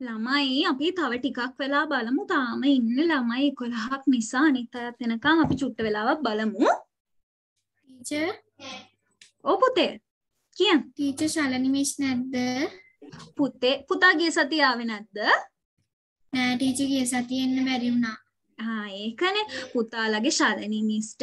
ළමයි අපි තව ටිකක් වෙලා බලමු තාම ඉන්න ළමයි 11ක් නිසා අනිත් අයත් එනකම් අපි චුට්ට වෙලාවක් බලමු. ඔව් පුතේ. කියන්. ටීචර් ශලනි මිස් නැද්ද? පුතේ පුතා ගිය සතිය ආවේ නැද්ද? නෑ ටීචර් ගිය සතියේ එන්න බැරි වුණා. ආ ඒකනේ පුතාලගේ ශලනි මිස්ට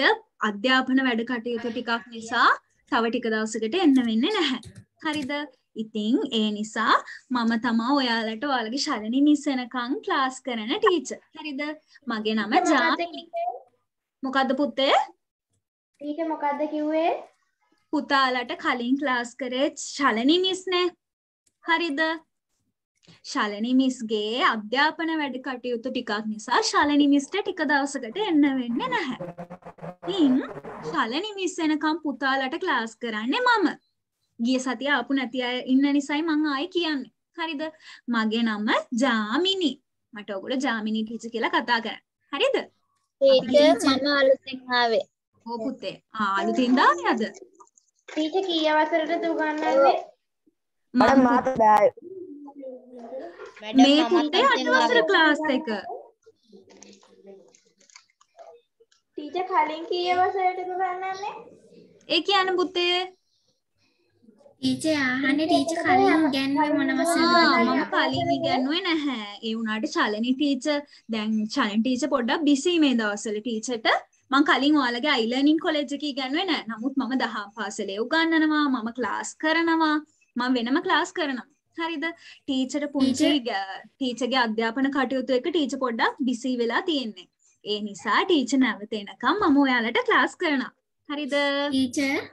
අධ්‍යාපන වැඩ කටයුතු ටිකක් නිසා තව ටික දවසකට එන්න වෙන්නේ නැහැ. හරිද? ඉතින් ඒ නිසා මම තමා ඔයාලට ඔයාලගේ ශලනි මිස් එනකන් ක්ලාස් කරන ටීචර්. හරිද? මගේ නම ජාමිනි. මොකද්ද පුතේ? ටීචර් මොකද්ද කිව්වේ? පුතාලට කලින් ක්ලාස් කරේ ශලනි මිස්නේ. හරිද? ශලනි මිස්ගේ අධ්‍යාපන වැඩ කටයුතු ටිකක් නිසා ශලනි මිස්ට ටික දවසකට එන්න වෙන්නේ නැහැ. ඉතින් ශලනි මිස් එනකම් පුතාලට ක්ලාස් කරන්නේ මම. ගිය සතිය ආපු නැති අය ඉන්න නිසායි මං ආයේ කියන්නේ. හරිද? මගේ නම ජාමිනි. මට ඔයගොල්ලෝ ජාමිනි ටීචර් කියලා කතා කරන්නේ. හරිද? ටීචර් මම අලුතෙන් ආවේ. ඕ පුතේ. ආ අලුතින් දාන්නේ අද. ටීචර් කී අවසරටද උගන්වන්නේ? මම මාත දාය මේ පුතේ අටවසර ක්ලාස් එක. ටීචර් කලින් කී අවසරටද උගන්වන්නේ? ඒ කියන්නේ පුතේ ටීචර් ආහන්නේ ටීචර් කලින් ගැන්වේ මොන ආ, වසරද? මම කලින් ඉගැන්නුවේ නැහැ. ඒ වුණාට චලනි ටීචර් දැන් චලනි ටීචර් පොඩ්ඩක් බිසි මේ දවස්වල ටීචර්ට මම කලින් ඔයාලගේ අයිලර්නින් කොලෙජ් එකේ ඉගැන්නුවේ නැහැ. නමුත් මම දහම් පාසලේ උගන්වනවා, මම ක්ලාස් කරනවා, මම වෙනම ක්ලාස් කරනවා. හරිද? ටීචර් පුංචි ටීචර්ගේ අධ්‍යාපන කටයුතු එක ටීචර් පොඩ්ඩක් බිසි වෙලා තියෙන්නේ. ඒ නිසා ටීචර් නැවත එනකම් මම ඔයාලට ක්ලාස් කරනවා. හරිද? Teacher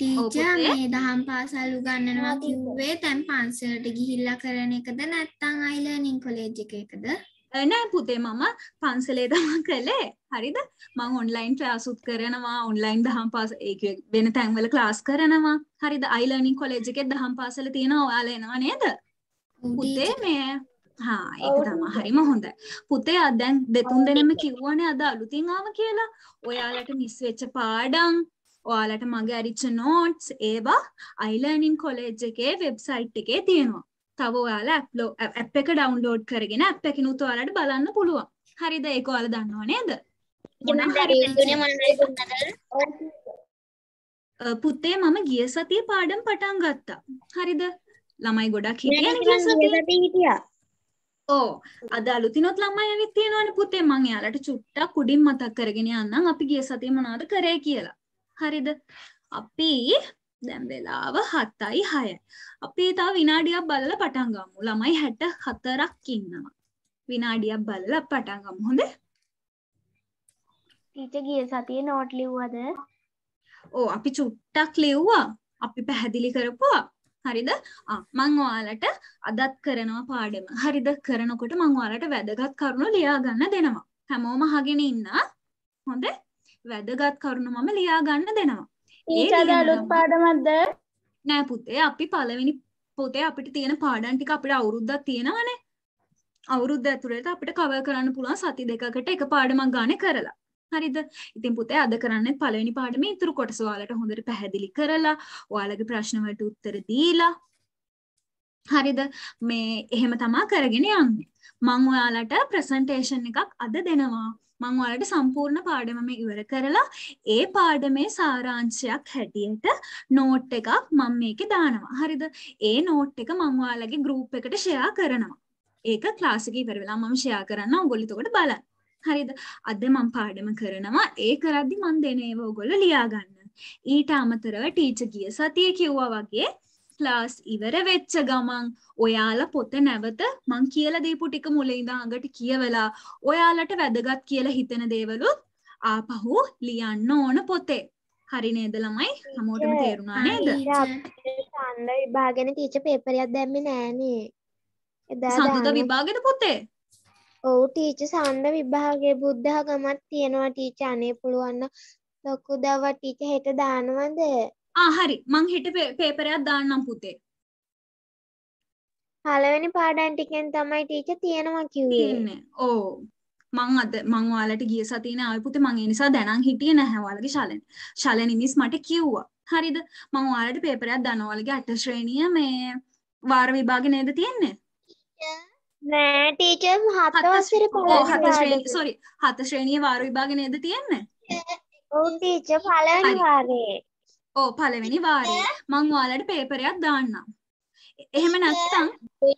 teacher. මේ දහම් පාසල් උගන්වනවා කිව්වේ දැන් පන්සලට ගිහිල්ලා කරන එකද නැත්නම් අයිලර්නින් කොලේජ් එකකද? අ, නෑ පුතේ මම පන්සලේ තමා කළේ. හරිද? මං ඔන්ලයින් ක්ලාසුත් කරනවා ඔන්ලයින් දහම් පාස ඒක වෙන තැන්වල ක්ලාස් කරනවා. හරිද? අයිලර්නින් කොලෙජ් එකේ දහම් පාසල තියෙනවා ඔයාලා එනවා නේද? පුතේ මේ හා ඒක තමා හරිම හොඳයි පුතේ අද දැන් දෙතුන් දෙනෙම කිව්වනේ අද අලුතින් ආව කියලා. ඔයාලට මිස් වෙච්ච පාඩම් ඔයාලට මගේ අරිච්ච නෝට්ස් ඒවා අයිලර්නින් කොලෙජ් එකේ වෙබ්සයිට් එකේ තියෙනවා තව ඔයාලා ඇප් එක ඩවුන්ලෝඩ් කරගෙන ඇප් එකකිනුත් ඔයාලට බලන්න පුළුවන්. හරිද? ඒක ඔයාලා දන්නව නේද? මොන හරි අ, පුතේ මම ගිය සතියේ පාඩම් පටන් ගත්තා. හරිද? ළමයි ගොඩක්. හිටියා. ඕ අද අලුතිනොත් ළමයි ඇවිත් තියෙනවනේ පුතේ මං එයාලට චුට්ටක් උඩින් මතක් කරගෙන යන්නම් අපි ගිය සතියේ මොනවද කරේ කියලා. හරිද? අපි දැන් වෙලාව 7යි 6යි. අපි තව විනාඩියක් බලලා පටන් ගමු. ළමයි 64ක් ඉන්නවා. විනාඩියක් බලලා පටන් ගමු. හොඳේ? ටීචර් ගිය සතියේ නෝට් ලිව්වද? ඕ අපි චුට්ටක් ලිව්වා. අපි පැහැදිලි කරපුවා. හරිද? ආ මං ඔයාලට අදත් කරනවා පාඩම. හරිද? කරනකොට මං ඔයාලට වැදගත් කරුණු ලියා ගන්න දෙනවා. හැමෝම අහගෙන ඉන්න. හොඳේ? වැදගත් කරුණු මම ලියා ගන්න දෙනවා. ඒ අලුත් පාඩමක්ද? නෑ පුතේ අපි පළවෙනි පොතේ අපිට තියෙන පාඩම් ටික අපිට අවුරුද්දක් තියෙනවනේ. අවුරුද්ද ඇතුළත අපිට කවර් කරන්න පුළුවන් සති දෙකකට එක පාඩමක් ගානේ කරලා. හරිද? ඉතින් පුතේ අද කරන්නේ පළවෙනි පාඩමේ ඉතුරු කොටස ඔයාලට හොඳට පැහැදිලි කරලා ඔයාලගේ ප්‍රශ්න වලට උත්තර දීලා හරිද? මේ එහෙම තමා කරගෙන යන්නේ. මම ඔයාලට ප්‍රසන්ටේෂන් එකක් අද දෙනවා. මම ඔයාලට සම්පූර්ණ පාඩමම ඉවර කරලා ඒ පාඩමේ සාරාංශයක් හැටියට නෝට් එකක් මම මේකේ දානවා. හරිද? ඒ නෝට් එක මම ඔයාලගේ ගෲප් එකට ෂෙයා කරනවා. ඒක ක්ලාස් එකේ ඉවර වෙලා මම ෂෙයා කරන්න ඕගොල්ලෝ එතකොට බලන්න. හරිද? අද මම පාඩම කරනවා. ඒ කරද්දි මම දෙන ඒවා ඔයගොල්ලෝ ලියා ගන්න. ඊට අමතරව ටීචර් ගිය සතියේ කිව්වා වගේ ක්ලාස් ඉවර වෙච්ච ගමන් ඔයාලා පොත නැවත මං කියලා දීපු ටික ඉඳන් අගට කියවලා ඔයාලට වැදගත් කියලා හිතෙන දේවලුත් ආපහු ලියන්න ඕන පොතේ. හරි නේද ළමයි? හැමෝටම තේරුණා නේද? ඡන්ද විභාගෙන ටීචර් පේපරයක් දැම්මේ නෑනේ. සඳුදා. විභාගෙද පොතේ? ඔව් ටීචර් සඳ විභාගයේ බුද්ධඝමත් තියෙනවා ටීචර් අනේ පුළුවන් නම් ලොකු දවස් ටීචර් හෙට දානවද? ආ හරි මං හෙට පේ- පේපරයක් දාන්නම් පුතේ. පළවෙනි පාඩම් ටිකෙන් තමයි ටීචර් තියෙනවා කිව්වේ. තියන්නේ. ඕ. මං අද මං ඔයාලට ගිය සතියේ ආවේ පුතේ මං ඒ නිසා දැනන් හිටියේ නැහැ ඔයාලගේ ශලෙන්. ශලෙන් මිස් මට කිව්වා. හරිද? මං ඔයාලට පේපරයක් දානවා ඔයාලගේ අට ශ්‍රේණිය මේ වාර විභාගෙ නේද තියෙන්නේ? නෑ ටීචර් හත හත වසරේ ඕ පළවෙනි හත ශ්‍රේණි වාරේ. සොරි හත ශ්‍රේණිය වාර විභාග නේද තියෙන්නේ ඔව් ටීචර් පළවෙනි හරි. වාරේ. ඕ පළවෙනි වාරේ මං ඔයාලට පේපරයක් දාන්නම්. එහෙම නැත්නම්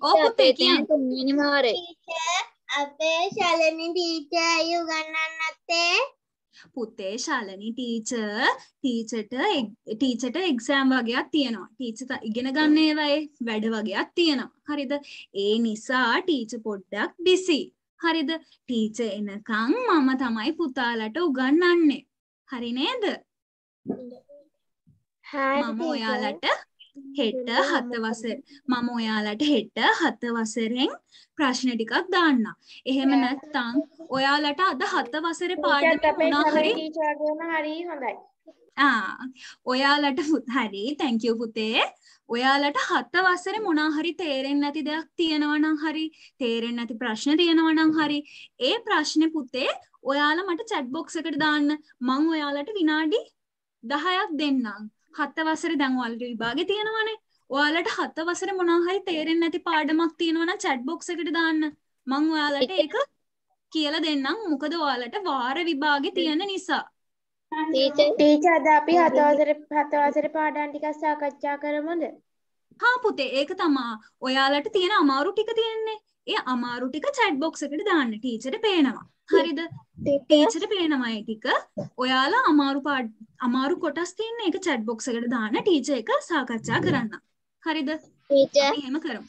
ඕ පුතේ කියන්න. තුන්වෙනි වාරේ. අපේ ශලනි ටීචර් උගන්වන්න නැත්තේ. පුතේ ශාලනි ටීචර් ටීචර්ට ටීචර්ට එක්සෑම් වගේක් තියෙනවා. ටීචර් ඉගෙන ගන්න ඒවායේ වැඩ වගේක් තියෙනවා. හරිද? ඒ නිසා ටීචර් පොඩ්ඩක් බිසි හරිද? ටීචර් එනකන් මම තමයි පුතාලට උගන්වන්නේ. හරි නේද මම. ඔයාලට හෙට හත වසර මම ඔයාලට හෙට හත වසරෙන් ප්‍රශ්න ටිකක් දාන්න. එහෙම නැත්නම් ඔයාලට අද හත වසරේ පාඩම හරි හරි හොඳයි. ඔයාලට හරි you පුතේ. ඔයාලට හත වසරේ මොනවා හරි තේරෙන්නේ නැති දෙයක් තියෙනවා නම් හරි තේරෙන්නේ නැති ප්‍රශ්න තියෙනවා නම් හරි ඒ ප්‍රශ්නේ පුතේ ඔයාලා මට එකට දාන්න. මම ඔයාලට විනාඩි 10ක් දෙන්නම්. හත වසරේ දැන් ඔයාලට විභාගේ තියෙනවනේ. ඔයාලට හත වසරේ මොනවා හරි තේරෙන්නේ නැති පාඩමක් තියෙනවා නම් chat box එකට දාන්න. මම ඔයාලට ඒක කියලා දෙන්නම්. මොකද ඔයාලට වාර විභාගේ තියෙන නිසා. ටීචර් අද අපි හත වසරේ හත වසරේ පාඩම් ටිකක් සාකච්ඡා කරමුද? හා පුතේ ඒක තමා ඔයාලට තියෙන අමාරු ටික තියෙන්නේ ඒ අමාරු ටික chat box එකට දාන්න. ටීචර්ට පේනවා. හරිද? ටීචර්ට පේනවා ඒ ටික. ඔයාලා අමාරු පාඩ අමාරු කොටස් තියෙන ඒක chat box එකට දාන්න. ටීචර් එක සාකච්ඡා කරන්න. හරිද? එහෙම කරමු?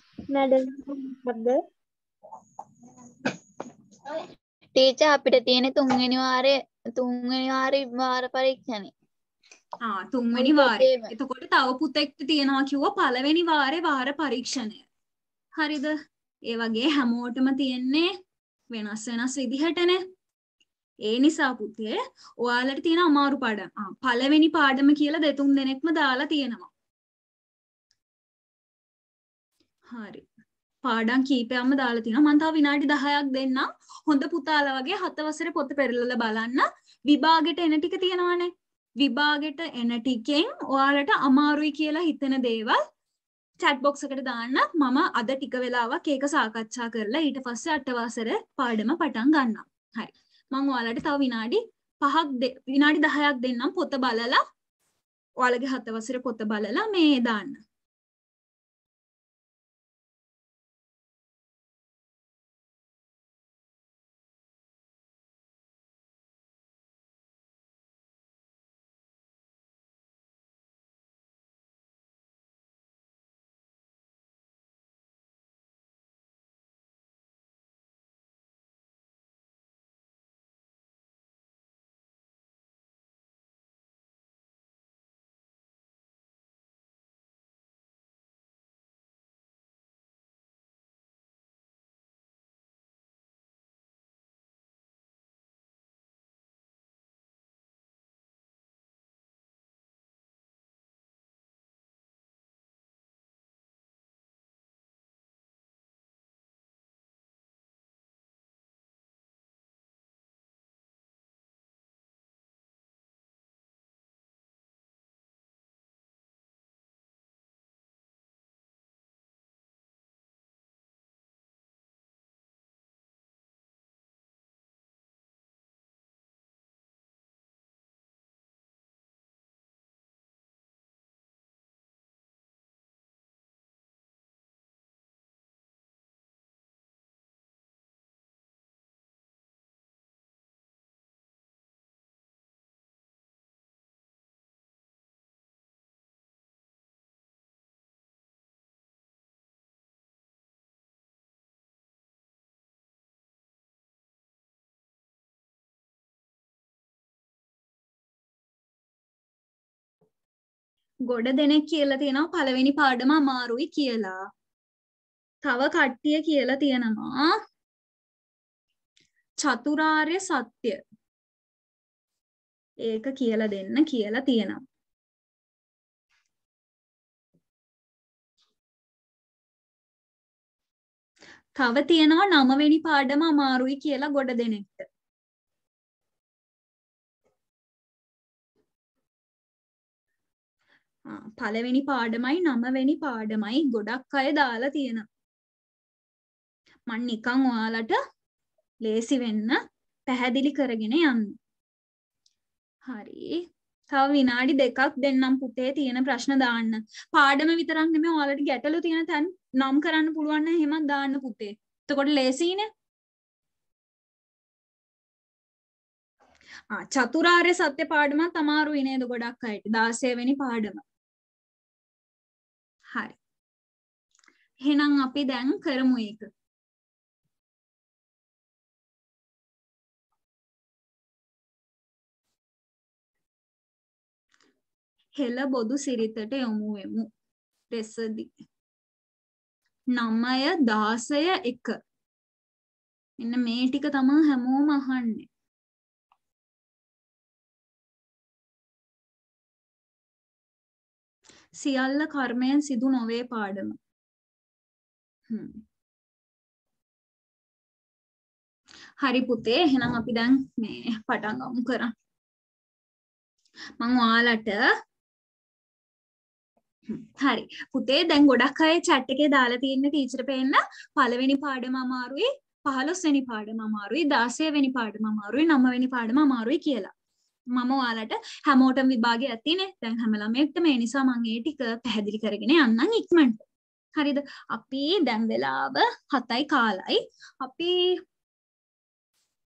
ටීචර් අපිට තියෙන තුන්වෙනි වාරේ තුන්වෙනි වාරේ වාර පරීක්ෂණේ. තුන්වෙනි අනිත් වාරේ ඒවා. එතකොට තව පුතෙක්ට තියෙනවා කිව්වා පළවෙනි වාරේ වාර පරීක්ෂණය. හරිද ඒ වගේ හැමෝටම තියෙන්නේ වෙනස් වෙනස් විදිහටනේ. ඒ නිසා පුතේ ඔයාලට තියෙන අමාරු පාඩම්. ආ පළවෙනි පාඩම කියලා දෙතුන් දෙනෙක්ම දාලා තියෙනවා. හරි. පාඩම් කීපයක්ම දාලා තියෙනවා. මම තව විනාඩි 10ක් දෙන්නම්. හොඳ පුතාලා වගේ හත වසරේ පොත පෙරලලා බලන්න. විභාගෙට එන ටික තියෙනවානේ. විභාගෙට එන ටිකෙන් ඔයාලට අමාරුයි කියලා හිතෙන දේවල් chat box එකට දාන්න මම අද ටික වෙලාවක් ඒක සාකච්ඡා කරලා ඊට පස්සේ අටවසර පාඩම පටන් ගන්නම්. හරි. මම ඔයාලට තව විනාඩි 5ක් දෙ- විනාඩි 10ක් දෙන්නම් පොත බලලා ඔයාලගේ හතවසර පොත බලලා මේ දාන්න. ගොඩ දෙනෙක් කියලා තියෙනවා පළවෙනි පාඩම අමාරුයි කියලා. තව කට්ටිය කියලා තියෙනවා චතුරාර්ය සත්‍ය. ඒක කියලා දෙන්න කියලා තියෙනවා. තව තියෙනවා නවවෙනි පාඩම අමාරුයි කියලා ගොඩ දෙනෙක්ට. පළවෙනි පාඩමයි නවවෙනි පාඩමයි ගොඩක් අය දාලා තියෙනවා. මං නිකන් ඔයාලට ලේසි වෙන්න පැහැදිලි කරගෙන යන්න. හරි. තව විනාඩි දෙකක් දෙන්නම් පුතේ තියෙන ප්‍රශ්න දාන්න. පාඩම විතරක් නෙමෙයි ඔයාලට ගැටලු තියෙන තැන් නම් කරන්න පුළුවන් නම් එහෙමත් දාන්න පුතේ. එතකොට ලේසියිනේ. ආ චතුරාර්ය සත්‍ය පාඩමත් අමාරුයි නේද ගොඩක් අයට 16 වෙනි පාඩම. හරි. එහෙනම් අපි දැන් කරමු ඒක. හෙළ බොදු සිරිතට යොමු වෙමු. රෙසදි. නමය දාසය එක. මෙන්න මේ ටික තමා හැමෝම අහන්නේ. සියල්ල කර්මයෙන් සිදු නොවේ පාඩම. හරි පුතේ එහෙනම් අපි දැන් මේ පටන් ගමු කරන්න. මං ඔයාලට හරි පුතේ දැන් ගොඩක් අය chat එකේ දාලා තියෙන ටීචර් පෙන්න පළවෙනි පාඩම අමාරුයි 15 වෙනි පාඩම අමාරුයි 16 වෙනි පාඩම අමාරුයි 9 වෙනි පාඩම අමාරුයි කියලා. මම ඔයාලට හැමෝටම විභාගය ඇතිනේ. දැන් හැම ළමයෙක්ටම ඒ නිසා මම ඒ ටික පැහැදිලි කරගෙන යන්නම් ඉක්මනට. හරිද? අපි දැන් වෙලාව 7යි කාලයි. අපි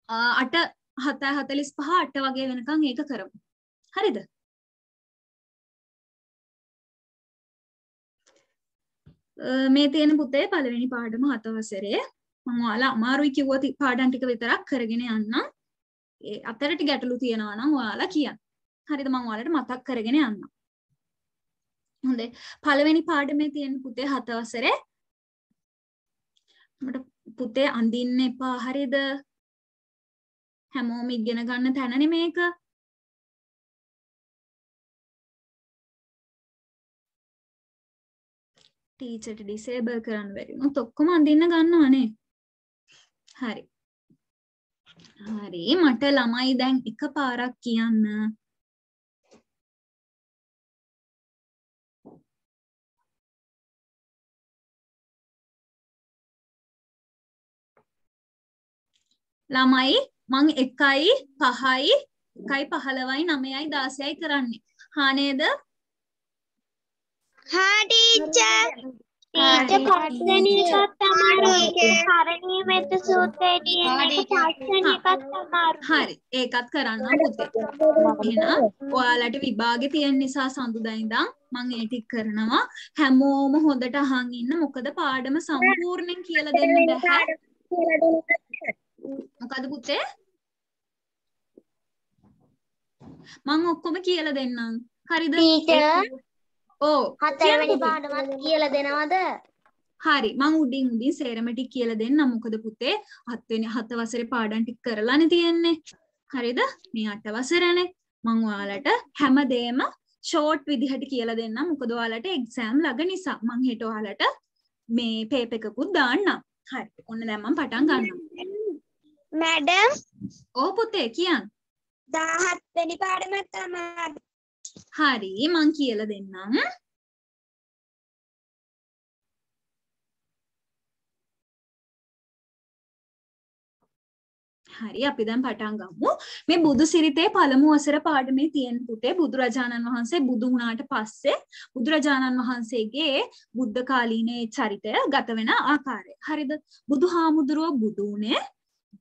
8 7:45 8 වගේ වෙනකන් ඒක කරමු. හරිද? මේ තියෙන පුතේ පළවෙනි පාඩම හත වසරේ මම ඔයාලා අමාරුයි කිව්ව පාඩම් ටික විතරක් කරගෙන යන්නම්. ඒ අතරට ගැටලු තියෙනවා නම් ඔයාලා කියන්න. හරිද මම ඔයාලට මතක් කරගෙන යන්නම්. හොඳයි. පළවෙනි පාඩමේ තියෙන පුතේ හත වසරේ මට පුතේ අඳින්න එපා හරිද? හැමෝම ඉගෙන ගන්න තැනනේ මේක. ටීචර්ට ඩිසේබල් කරන්න බැරි වුණොත් ඔක්කොම අඳින්න ගන්නවනේ. හරි. හරි මට ළමයි දැන් එක පාරක් කියන්න. ළමයි මං එකයි පහයි එකයි පහළවයි නමයයි දාසයයි කරන්නේ. හා නේද? ටීචර් පස්වෙනි එකත් අමාරුයි කරණීය මෙත්ත සූත්‍රයේ තියෙන එක පස්වෙනි එකත් අමාරුයි හරි ඒකත් කරන්න පුතේ. එහෙනම් ඔයාලට විභාගෙ තියෙන නිසා සඳුදා ඉඳන් මම ඒ ටික කරනවා. හැමෝම හොඳට අහන් ඉන්න. මොකද පාඩම සම්පූර්ණයෙන් කියලා දෙන්න බැහැ. මොකද පුතේ? මම ඔක්කොම කියලා දෙන්නම්. හරිද? ටීචර් ඕ හතරවෙනි පාඩමත් කියලා දෙනවද? හරි. මං උඩින් උඩින් සේරම ටික කියලා දෙන්නම්. මොකද පුතේ හත්වෙනි හත වසරේ පාඩම් ටික කරලානේ තියෙන්නේ. හරිද? මේ අට වසරනේ. මං ඔයාලට හැමදේම ෂෝට් විදිහට කියලා දෙන්නම්. මොකද ඔයාලට එක්සෑම් ළඟ නිසා. මං හෙට ඔයාලට මේ පේපර් එකකුත් දාන්නම්. හරි. ඔන්න දැන් මම පටන් ගන්නවා. මැඩම් ඕ පුතේ කියන්න. 17 වෙනි පාඩමත් තමයි හරි මං කියලා දෙන්නම්. හරි අපි දැන් පටන් ගමු. මේ බුදු සිරිතේ පළමු වසර පාඩමේ තියෙන පුතේ බුදුරජාණන් වහන්සේ බුදු වුණාට පස්සේ බුදුරජාණන් වහන්සේගේ බුද්ධ කාලීනයේ චරිතය ගත වෙන ආකාරය. හරිද? බුදුහාමුදුරුව බුදු වුණේ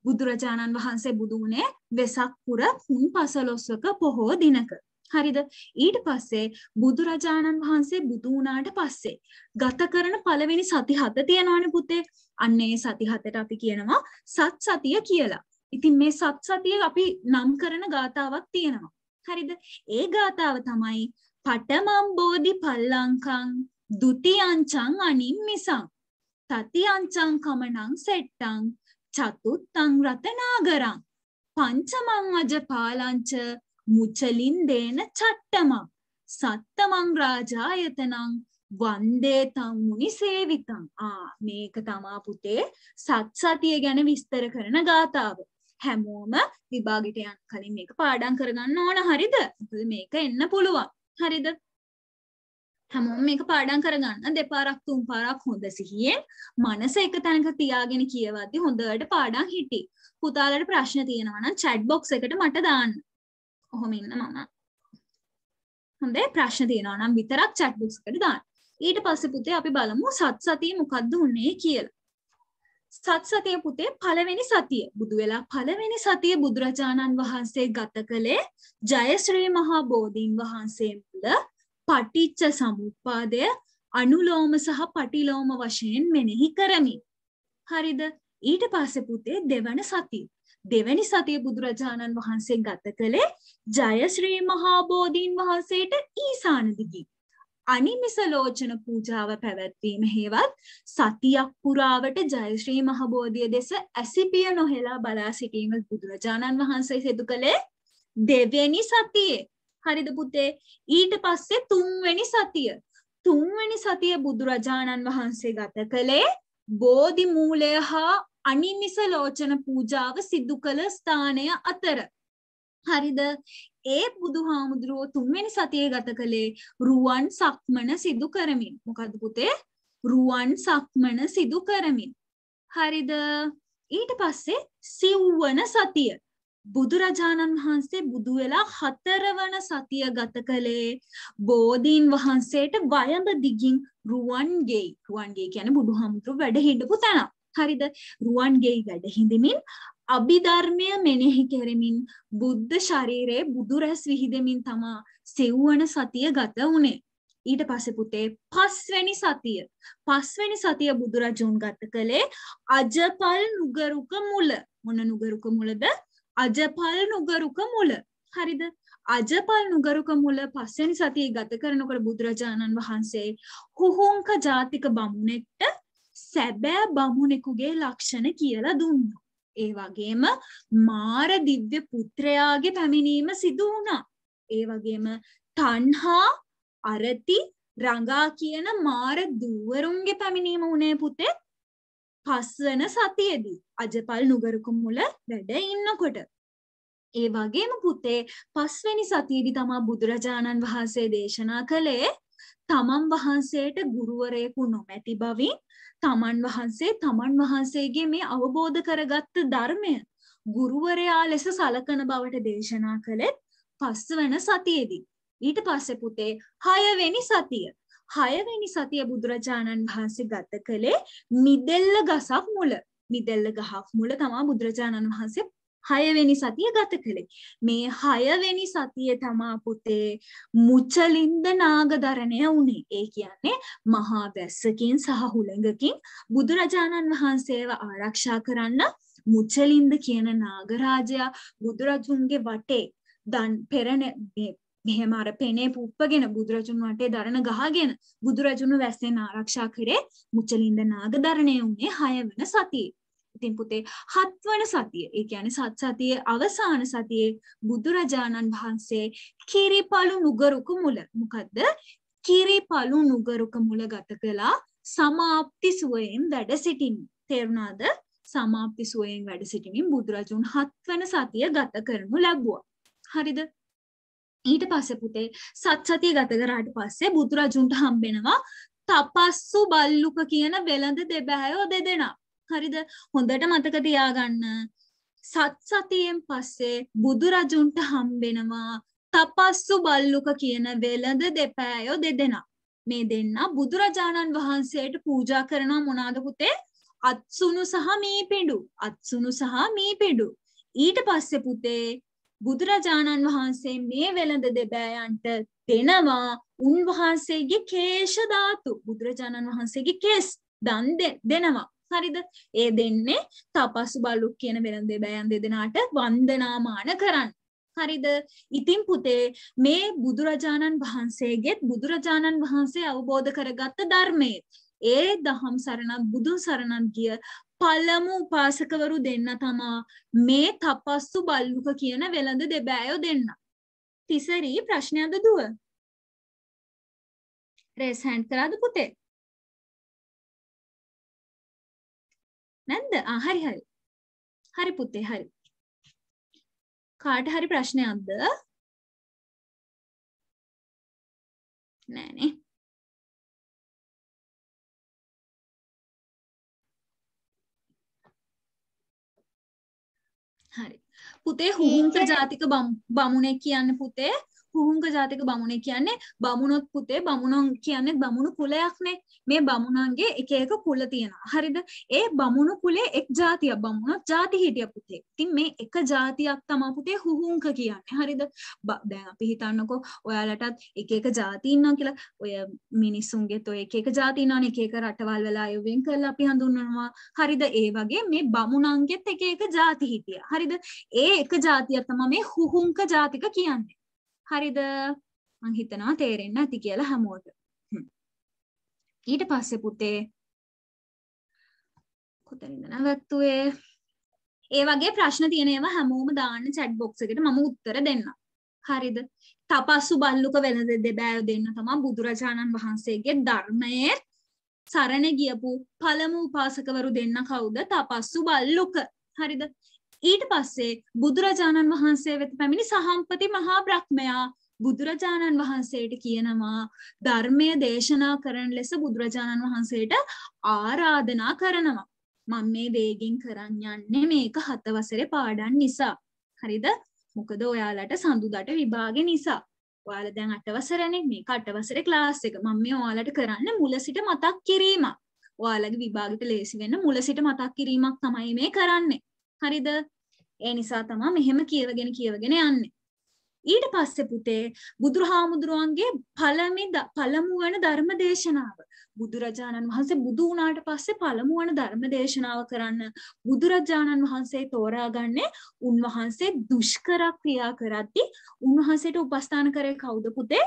බුදුරජාණන් වහන්සේ බුදු වුණේ වෙසක් පුර පුන් පසළොස්වක පොහෝ දිනක. හරිද? ඊට පස්සේ බුදුරජාණන් වහන්සේ බුදු වුණාට පස්සේ ගත කරන පළවෙනි සති හත තියෙනවනේ පුතේ. අන්න ඒ සති හතට අපි කියනවා සත් සතිය කියලා. ඉතින් මේ සත් සතිය අපි නම් කරන ගාතාවක් තියෙනවා. හරිද? ඒ ගාතාව තමයි පටමම් බෝධි පල්ලංකං දුතියංචං අනිම්මිසං. තතියංචං කමනං සෙට්ටං චතුත්තං රතනාගරං. පංචමං අජ පාලංච මුචලින් දේන චට්ටමක්. සත්තමං රාජායතනං වන්දේ තම් මුනි සේවිතං ආ මේක තමා පුතේ සත් සතිය ගැන විස්තර කරන ගාතාව හැමෝම විභාගෙට යන්න කලින් මේක පාඩම් කරගන්න ඕන හරිද? මොකද මේක එන්න පුළුවන්. හරිද? හැමෝම මේක පාඩම් කරගන්න. දෙපාරක් තුන් පාරක් හොඳ සිහියෙන් මනස එක තැනක තියාගෙන කියවද්දි හොඳට පාඩම් හිටි. පුතාලට ප්‍රශ්න තියෙනවා නම් chat box එකට මට දාන්න. ඔහොම ඉන්න මම. හොඳේ ප්‍රශ්න තියෙනවා නම් විතරක් chat box එකට දාන්න. ඊට පස්සේ පුතේ අපි බලමු සත් සතිය මොකද්ද උනේ කියලා. සත් සතිය පුතේ පළවෙනි සතිය බුදු වෙලා පළවෙනි සතිය බුදුරජාණන් වහන්සේ ගත කළේ ජයශ්‍රී මහා බෝධීන් වහන්සේ මුල පටිච්ච සමුප්පාදය අනුලෝම සහ පටිලෝම වශයෙන් මෙනෙහි කරමින්. හරිද? ඊට පස්සේ පුතේ දෙවන සතිය. දෙවැනි සතිය බුදුරජාණන් වහන්සේ ගත කළේ ජයශ්‍රී මහා බෝධීන් වහන්සේට ඊසාන දිගී. අනිමිස ලෝචන පූජාව පැවැත්වීම හේවත් සතියක් පුරාවට ජයශ්‍රී මහබෝධිය දෙස ඇසිපිය නොහෙලා බලා සිටීම බුදුරජාණන් වහන්සේ සිදු කළේ දෙවැනි සතියේ. හරිද පුතේ? ඊට පස්සේ තුන්වැනි සතිය. තුන්වැනි සතිය බුදුරජාණන් වහන්සේ ගත කළේ බෝධි මූලය හා අනිමිස ලෝචන පූජාව සිදු කළ ස්ථානය අතර. හරිද? ඒ බුදුහාමුදුරුවෝ තුන්වෙනි සතියේ ගත කළේ රුවන් සක්මන සිදු කරමින්. මොකද පුතේ? රුවන් සක්මන සිදු කරමින්. හරිද? ඊට පස්සේ සිව්වන සතිය. බුදුරජාණන් වහන්සේ බුදු වෙලා හතරවන සතිය ගත කළේ බෝධීන් වහන්සේට වයඹ දිගින් රුවන්ගේ. රුවන්ගේ කියන බුදුහාමුදුරුව වැඩ හිටපු තැන හරිද? රුවන්ගේ වැඩ හිඳමින් අභිධර්මය මෙනෙහි කෙරෙමින් බුද්ධ ශරීරයේ බුදුරැස් විහිදමින් තමා සෙව්වන සතිය ගත වුණේ. ඊට පස්සේ පුතේ පස්වැනි සතිය. පස්වැනි සතිය බුදුරජුන් ගත කළේ අජපල් නුගරුක මුල. මොන නුගරුක මුලද? අජපල් නුගරුක මුල. හරිද? අජපල් නුගරුක මුල පස්වැනි සතියේ ගත කරනකොට බුදුරජාණන් වහන්සේ හුහුංක ජාතික බමුණෙක්ට සැබෑ බමුණෙකුගේ ලක්ෂණ කියලා දුන්නා ඒ වගේම මාර දිව්‍ය පුත්‍රයාගේ පැමිණීම සිදු වුණා. ඒ වගේම තණ්හා අරති රඟා කියන මාර දුවරුන්ගේ පැමිණීම වුණේ පුතේ පස්වන සතියේදී අජපල් නුගරුක මුල වැඩ ඉන්නකොට. ඒ වගේම පුතේ පස්වෙනි සතියේදී තමා බුදුරජාණන් වහන්සේ දේශනා කළේ තමන් වහන්සේට ගුරුවරයෙකු නොමැති බවින් තමන් වහන්සේ තමන් වහන්සේගේ මේ අවබෝධ කරගත්ත ධර්මය ගුරුවරයා ලෙස සලකන බවට දේශනා කළෙත් පස්වන සතියේදී. ඊට පස්සේ පුතේ හයවෙනි සතිය. හයවෙනි සතිය බුදුරජාණන් වහන්සේ ගත කළේ මිදෙල්ල ගසක් මුල. මිදෙල්ල ගහක් මුල තමා බුදුරජාණන් වහන්සේ හයවෙනි සතිය ගත කළේ. මේ හයවෙනි සතිය තමා පුතේ මුචලින්ද නාගදරණය වුණේ. ඒ කියන්නේ මහා වැස්සකින් සහ හුළඟකින් බුදුරජාණන් වහන්සේව ආරක්ෂා කරන්න මුචලින්ද කියන නාගරාජයා බුදුරජුන්ගේ වටේ දන් පෙරණ මෙහෙම අර පෙනේ පුප්පගෙන බුදුරජුන් වටේ දරණ ගහගෙන බුදුරජුණු වැස්සෙන් ආරක්ෂා කරේ මුචලින්ද නාගදරණය වුණේ හයවන සතියේ. ඉතින් පුතේ හත්වන සතිය ඒ කියන්නේ සත් සතියේ අවසාන සතියේ බුදුරජාණන් වහන්සේ කිරිපලු නුගරුක මුල. මොකද්ද? කිරිපලු නුගරුක මුල ගත කළා සමාප්ති සුවයෙන් වැඩ සිටින් තේරුණාද? සමාප්ති සුවයෙන් වැඩ සිටිමින් බුදුරජුන් හත්වන සතිය ගත කරනු ලැබුවා. හරිද? ඊට පස්සේ පුතේ සත් සතිය ගත කරාට පස්සේ බුදුරජුන්ට හම්බෙනවා තපස්සු බල්ලුක කියන වෙළඳ දෙබෑයෝ දෙදෙනා. හරිද? හොඳට මතක තියාගන්න. සත් සතියෙන් පස්සේ බුදුරජුන්ට හම්බෙනවා තපස්සු බල්ලුක කියන වෙළඳ දෙපෑයෝ දෙදෙනා. මේ දෙන්න බුදුරජාණන් වහන්සේට පූජා කරනවා මොනාද පුතේ? අත්සුණු සහ මීපිඩු අත්සුණු සහ මීපිඩු ඊට පස්සේ පුතේ බුදුරජාණන් වහන්සේ මේ වෙළඳ දෙබෑයන්ට දෙනවා උන්වහන්සේගේ කේශ ධාතු. බුදුරජාණන් වහන්සේගේ කේස් දන් දෙනවා. හරිද ඒ දෙන්නේ තපස්සු බලුක් කියන වෙළඳ දෙබෑයන් දෙදෙනාට වන්දනාමාන කරන්න හරිද ඉතින් පුතේ මේ බුදුරජාණන් වහන්සේගෙත් බුදුරජාණන් වහන්සේ අවබෝධ කරගත්ත ධර්මයේ ඒ දහම් සරණත් බුදුන් සරණත් ගිය පළමු උපාසකවරු දෙන්න තමා මේ තපස්සු බල්ලුක කියන වෙළඳ දෙබෑයෝ දෙන්න. තිසරී ප්‍රශ්නයක්ද දුව? රේස් හැන්ඩ් කරාද පුතේ? නැන්ද හරි හරි. හරි පුතේ හරි. කාට හරි ප්‍රශ්නයක්ද? නෑනේ හරි. පුතේ හුන්ත ජාතික බමුණෙක් කියන්න පුතේ. හුහුංක ජාතික බමුණේ කියන්නේ බමුණොත් පුතේ බමුණොන් කියන්නේ බමුණු කුලයක්නේ. මේ බමුණන්ගේ එක එක කුල තියෙනවා. හරිද? ඒ බමුණු කුලේ එක් ජාතියක් බමුණොත් ජාති හිටිය පුතේ. ඉතින් මේ එක ජාතියක් තමා පුතේ හුහුංක කියන්නේ. හරිද? බ- දැන් අපි හිතන්නකෝ ඔයාලටත් එක එක ජාති ඉන්නවා කියලා. ඔය මිනිස්සුන්ගෙත් ඔය එක එක ජාති ඉන්නවනේ. එක එක රටවල් වල අය වෙන් කරලා අපි හඳුන්වනවා. හරිද? ඒ වගේ මේ බමුණන්ගෙත් එක එක ජාති හිටියා. හරිද? ඒ එක ජාතියක් තමයි මේ හුහුංක ජාතික කියන්නේ. හරිද? මං හිතනවා තේරෙන්න ඇති කියලා හැමෝට. හ්ම්. ඊට පස්සේ පුතේ කොතනින්ද නැවැත්තුවේ? ඒ වගේ ප්‍රශ්න තියෙන ඒවා හැමෝම දාන්න chat box එකට මම උත්තර දෙන්නම්. හරිද? තපස්සු බල්ලුක වෙන දෙබෑ දෙන්න තමයි බුදුරජාණන් වහන්සේගේ ධර්මයේ. සරණ ගියපු පළමු උපාසකවරු දෙන්න කවුද? තපස්සු බල්ලුක. හරිද? ඊට පස්සේ බුදුරජාණන් වහන්සේ වෙත පැමිණි සහම්පති මහා බ්‍රහ්මයා බුදුරජාණන් වහන්සේට කියනවා ධර්මය දේශනා කරන ලෙස බුදුරජාණන් වහන්සේට ආරාධනා කරනවා. මම මේ වේගෙන් කරන්න යන්නේ මේක හත වසරේ පාඩම් නිසා. හරිද? මොකද ඔයාලට සඳුදාට විභාගෙ නිසා. ඔයාලා දැන් අටවසරනේ මේක අටවසරේ ක්ලාස් එක. මම මේ ඔයාලට කරන්න මුල සිට මතක් කිරීමක්. ඔයාලගේ විභාගෙට ලේසි වෙන්න මුල සිට මතක් කිරීමක් තමයි මේ කරන්නේ. හරිද? ඒ නිසා තමා මෙහෙම කියවගෙන කියවගෙන යන්නේ. ඊට පස්සේ පුතේ බුදුරහාමුදුරුවන්ගේ පළමි පළමු වන ධර්ම දේශනාව බුදුරජාණන් වහන්සේ බුදු වුණාට පස්සේ පළමු වන ධර්ම දේශනාව කරන්න බුදුරජාණන් වහන්සේ තෝරාගන්නේ උන්වහන්සේ දුෂ්කර ක්‍රියා කරද්දි උන්වහන්සේට උපස්ථාන කරේ කවුද පුතේ?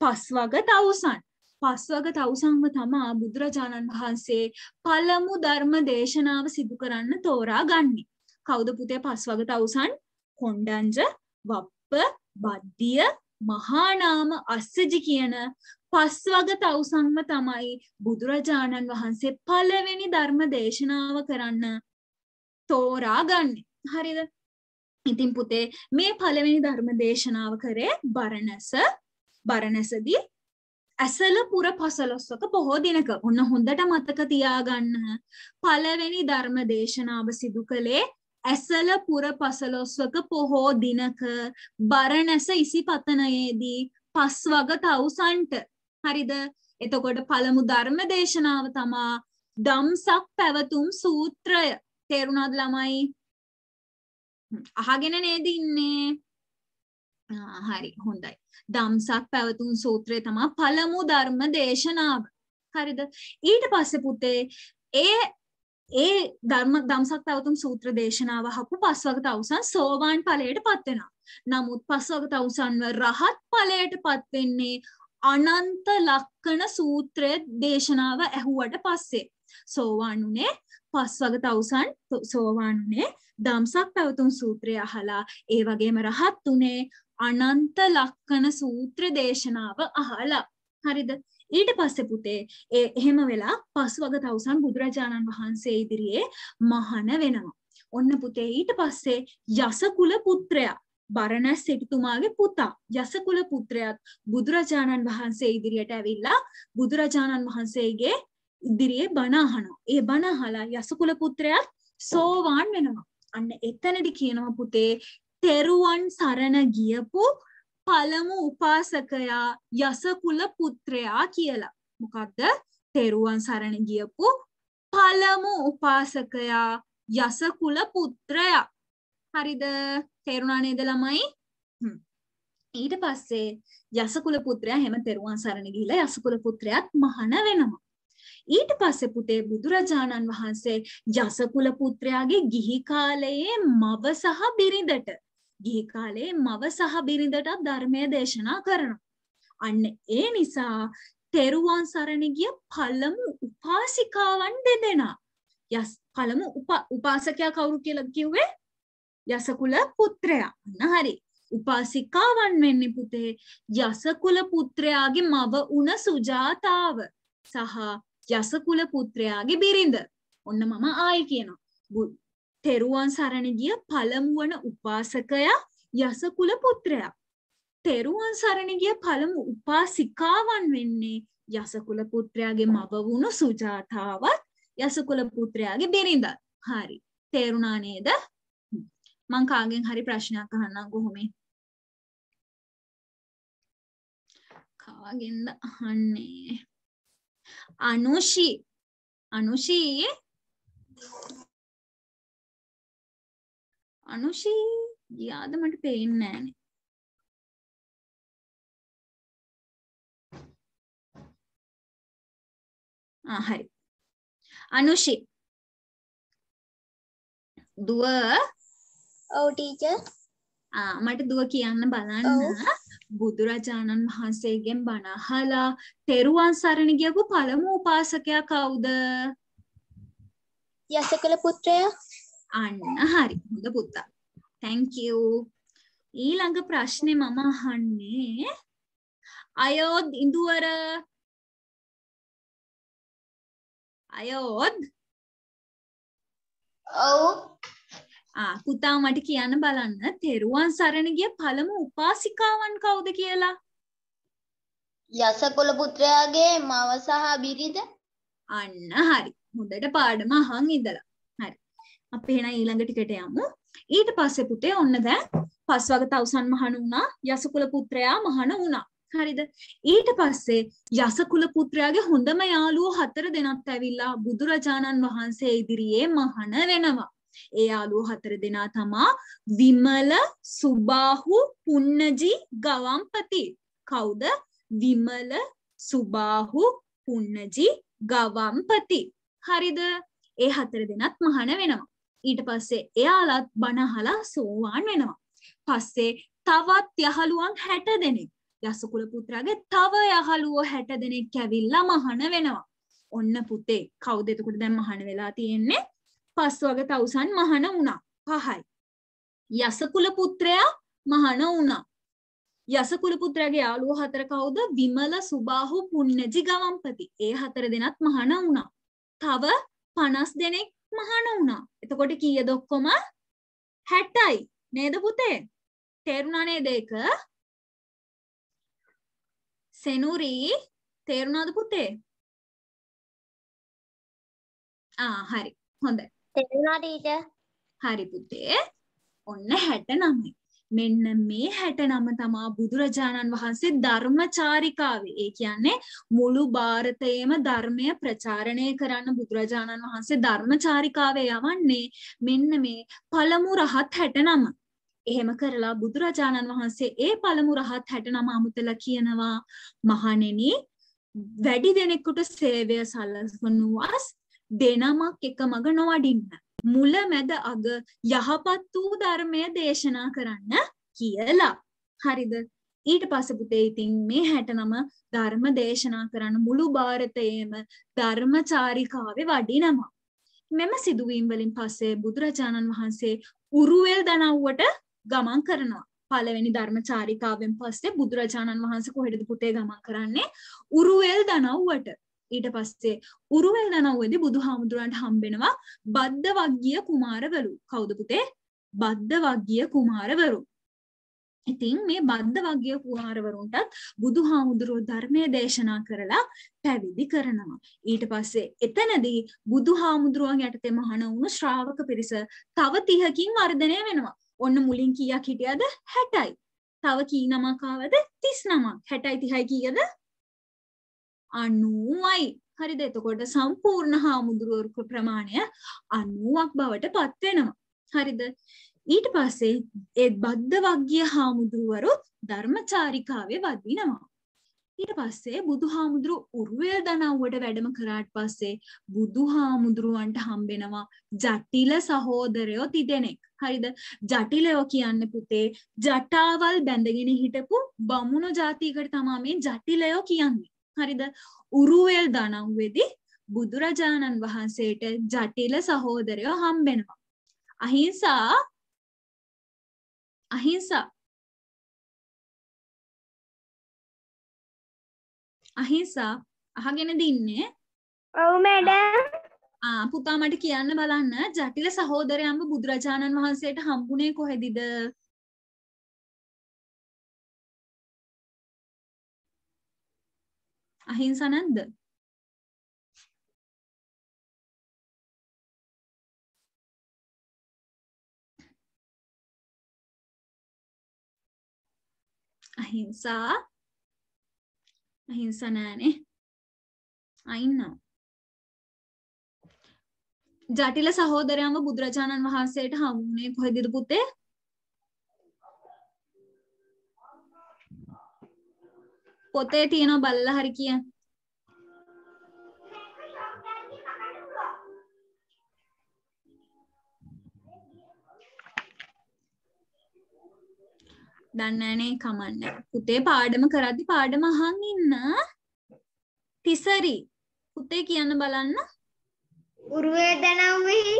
පස්වග තවුසන් පස්වග තවුසන්ව තමා බුදුරජාණන් වහන්සේ පළමු ධර්ම දේශනාව සිදු කරන්න තෝරාගන්නේ. කවුද පුතේ පස්වග තවුසන් කොණ්ඩංජ වප්ප බද්ධිය මහානාම අස්සජි කියන පස්වග තවුසන්ම තමයි බුදුරජාණන් වහන්සේ පළවෙනි ධර්ම දේශනාව කරන්න තෝරාගන්න හරිද? ඉතින් පුතේ මේ පළවෙනි ධර්ම දේශනාව කරේ බරණැස. බරණැසදී ඇසල පුර පසලොස්සක පොහෝ දිනක ඔන්න හොඳට මතක තියාගන්න. පළවෙනි ධර්ම දේශනාව සිදු කළේ ඇසල පුර පසලොස්වක පොහෝ දිනක බරණැස ඉසිපතනයේදී පස්වග තවුසන්ට. හරිද? එතකොට පළමු ධර්ම දේශනාව තමා දම්සක් පැවතුම් සූත්‍රය. තේරුණාද ළමයි? අහගෙන නේද ඉන්නේ? හරි. හොඳයි. දම්සක් පැවතුම් සූත්‍රය තමා පළමු ධර්ම දේශනාව. හරිද? ඊට පස්සේ පුතේ ඒ ඒ ධර්ම දම්සක් පැවතුම් සූත්‍ර දේශනාව හපු පස්වග තවුසන් සෝවාන් ඵලයට පත් වෙනවා. නමුත් පස්වග තවුසන්ව රහත් ඵලයට පත් වෙන්නේ අනන්ත ලක්කන සූත්‍රය දේශනාව ඇහුවට පස්සේ. සෝවාන් උනේ පස්වග තවුසන් සෝවාන් උනේ දම්සක් පැවතුම් සූත්‍රය අහලා ඒ වගේම රහත් උනේ අනන්ත ලක්කන සූත්‍ර දේශනාව අහලා. හරිද? ඊට පස්සේ පුතේ ඒ එහෙම වෙලා පස්වග තවුසන් බුදුරජාණන් වහන්සේ ඉදිරියේ මහාන වෙනවා. ඔන්න පුතේ ඊට පස්සේ යසකුල පුත්‍රයා බරණැස් සිටුතුමාගේ පුතා යසකුල පුත්‍රයාත් බුදුරජාණන් වහන්සේ ඉදිරියට ඇවිල්ලා බුදුරජාණන් වහන්සේගේ ඉදිරියේ බණ අහනවා. ඒ බණ අහලා යසකුල පුත්‍රයාත් සෝවාන් වෙනවා. අන්න එතනදි කියනවා පුතේ තෙරුවන් සරණ ගියපු පළමු උපාසකයා යසකුල පුත්‍රයා කියලා. මොකක්ද? තෙරුවන් සරණ ගියපු පළමු උපාසකයා යසකුල පුත්‍රයා. හරිද? තේරුණා නේද ළමයි? ඊට පස්සේ යසකුල පුත්‍රයා හැම තෙරුවන් සරණ ගිහිලා යසකුල පුත්‍රයාත් මහාන වෙනවා. ඊට පස්සේ පුතේ බුදුරජාණන් වහන්සේ යසකුල පුත්‍රයාගේ ගිහි කාලයේ මව සහ බිරිඳට ගිහි කාලේ මව සහ බිරිඳටත් ධර්මය දේශනා කරනවා. අන්න ඒ නිසා තෙරුවන් සරණ ගිය පළමු උපාසිකාවන් දෙදෙනා. යස් පළමු උපාසකයා කවුරු කියලා කිව්වේ? යසකුල පුත්‍රයා. අන්න හරි. උපාසිකාවන් වෙන්නේ පුතේ යසකුල පුත්‍රයාගේ මව උන සුජාතාව සහ යසකුල පුත්‍රයාගේ බිරිඳ. ඔන්න මම ආයි කියනවා. තෙරුවන් සරණ ගිය පළමු වන උපාසකයා යසකුල පුත්‍රයා. තෙරුවන් සරණ ගිය පළමු උපාසිකාවන් වෙන්නේ යසකුල පුත්‍රයාගේ මව වුණු සුජාතාවත් යසකුල පුත්‍රයාගේ බිරිඳත්. හරි. තේරුණා නේද? මං කාගෙන් හරි ප්‍රශ්නයක් අහන්නම් කොහොමේ කාගෙන්ද අහන්නේ අනුෂි අනුෂී අනුෂී ගියාද මට පේන්නේ නෑනේ ආ හරි. අනුෂි දුව. ඔව් ටීචර්. ආ මට දුව කියන්න බලන්න. බුදුරජාණන් වහන්සේගෙන් බණ අහලා තෙරුවන් සරණ ගියපු පළමු උපාසකයා කවුද? යසකල පුත්‍රයා අන්න. හරි. හොඳ පුතා. you. ඊළඟ ප්‍රශ්නේ මම අහන්නේ අයෝද් ඉඳුවර. අයෝද් ඔව්. පුතා මට කියන්න බලන්න. තෙරුවන් සරණ ගිය පළමු උපාසිකාවන් කවුද කියලා? යසකොල පුත්‍රයාගේ මව සහ බිරිඳ. අන්න හරි. හොඳට පාඩම අහන් ඉඳලා අපි එහෙනම් ඊළඟ ටිකට යමු. ඊට පස්සේ පුතේ ඔන්න දැන් පස්වග තවුසන් මහණ වුණා. යසකුල පුත්‍රයා මහණ වුණා. හරිද? ඊට පස්සේ යසකුල පුත්‍රයාගේ හොඳම යාළුවෝ හතර දෙනත් ඇවිල්ලා බුදුරජාණන් වහන්සේ ඉදිරියේ මහණ වෙනවා. ඒ යාළුවෝ හතර දෙනා තමා විමල සුබාහු පුන්නජි ගවම්පති. කවුද? විමල සුබාහු පුන්නජි ගවම්පති. හරිද? ඒ හතර දෙනත් මහණ වෙනවා. ඊට පස්සේ එයාලත් බණහලා සෝවාන් වෙනවා. පස්සේ තවත් යහළුවන් හැට දෙනෙක්. යසකුල පුත්‍රාගේ තව යහළුවෝ හැට දෙනෙක් ඇවිල්ලා මහණ වෙනවා. ඔන්න පුතේ කවුද එතකොට දැන් මහණ වෙලා තියෙන්නේ? පස් වගේ තවුසන් මහණ වුණා. පහයි. යසකුල පුත්‍රයා මහණ වුණා. යසකුල පුත්‍රයාගේ යාළුවෝ හතර කවුද? විමල සුබාහු පුන්නජි ගවම්පති. ඒ හතර දෙනත් මහණ වුණා. තව 50 දෙනෙක් මහණ වුණා. එතකොට කීයද ඔක්කොම? 60යි නේද පුතේ? තේරුණා නේද ඒක? සෙනුරි තේරුණාද පුතේ? හරි. හොඳයි. තේරුණා ටීචර් හරි පුතේ. ඔන්න 69යි මෙන්න මේ හැට නම තමා බුදුරජාණන් වහන්සේ ධර්ම චාරිකාව ඒ කියන්නේ මුළු භාරතයේම ධර්මය ප්‍රචාරණය කරන්න බුදුරජාණන් වහන්සේ ධර්ම චාරිකාවේ යවන්නේ මෙන්න මේ පළමු රහත් හැට නම එහෙම කරලා බුදුරජාණන් වහන්සේ ඒ පළමු රහත් හැට නම අමුතලා කියනවා මහණෙනි වැඩි දෙනෙකුට සේවය සලස්වනු අස් දෙනමක් එක මග නොවඩින්න. මුල මැද අග යහපත් වූ ධර්මය දේශනා කරන්න කියලා. හරිද ඊට පස පුතේ ඉතින් මේ හැටනම ධර්ම දේශනා කරන්න මුළු භාරතයේම ධර්ම චාරිකාවේ වඩිනවා. මෙම සිදුවීම් වලින් පස්සේ බුදුරජාණන් වහන්සේ උරුවෙල් දනව්වට ගමන් කරනවා. පළවෙනි ධර්ම චාරිකාවෙන් පස්සේ බුදුරජාණන් වහන්සේ කොහෙටද පුතේ ගමන් කරන්නේ? උරුවෙල් දනව්වට. ඊට පස්සේ උරුවෙල් දනව්වේදී බුදුහාමුදුරන්ට හම්බෙනවා බද්ද වග්ගිය කුමාරවරු. කවුද පුතේ? බද්ද වග්ගිය කුමාරවරු. ඉතින් මේ බද්ද වග්ගිය කුමාරවරුන්ටත් බුදුහාමුදුරුවෝ ධර්මය දේශනා කරලා පැවිදි කරනවා. ඊට පස්සේ එතනදී බුදුහාමුදුරුවන් යටතේ මහණ වුණු ශ්‍රාවක පිරිස තව 30කින් වර්ධනය වෙනවා. ඔන්න මුලින් කීයක් හිටියද 60යි. තව කී නමක් ආවද 39ක්. 60යි 30යි කීයද? 90යි. හරිද? එතකොට සම්පූර්ණ හාමුදුරුවෝ ප්‍රමාණය 90ක් බවට පත් වෙනවා. හරිද? ඊට පස්සේ ඒ බද්ධ වග්ගිය හාමුදුරුවරුත් ධර්මචාරිකාවේ වදිනවා. ඊට පස්සේ බුදුහාමුදුරු උරුවෙල් දනව්වට වැඩම කරාට පස්සේ බුදුහාමුදුරුවන්ට හම්බෙනවා ජටිල සහෝදරයෝ තිදෙනෙක්. හරිද? ජටිලයෝ කියන්නේ පුතේ ජටාවල් බැඳගෙන හිටපු බමුණු ජාතියකට තමයි මේ ජටිලයෝ කියන්නේ. හරිද? උරුවෙල් දනව්වේදී බුදුරජාණන් වහන්සේට ජටිල සහෝදරයෝ හම්බෙනවා. අහිංසා අහිංසා අහිංසා අහගෙනද ඉන්නේ ඔව් මැඩම් පුතා මට කියන්න බලන්න ජටිල සහෝදරයන්ව බුදුරජාණන් වහන්සේට හම්බුනේ කොහෙදිද අහිංසා නැද්ද? අහිංසා අහිංසා නෑනේ. I know. ජටිල සහෝදරයන්ව බුදුරජාණන් වහන්සේට හමුුණේ කොහෙදද පුතේ? පොතේ තියෙනවා බල්ලා හරි කියන්න. දන්නෑනේ කමන්න. පුතේ පාඩම කරද්දි පාඩම අහන් ඉන්න. තිසරි පුතේ කියන්න බලන්න. උරුවේදනවෙහි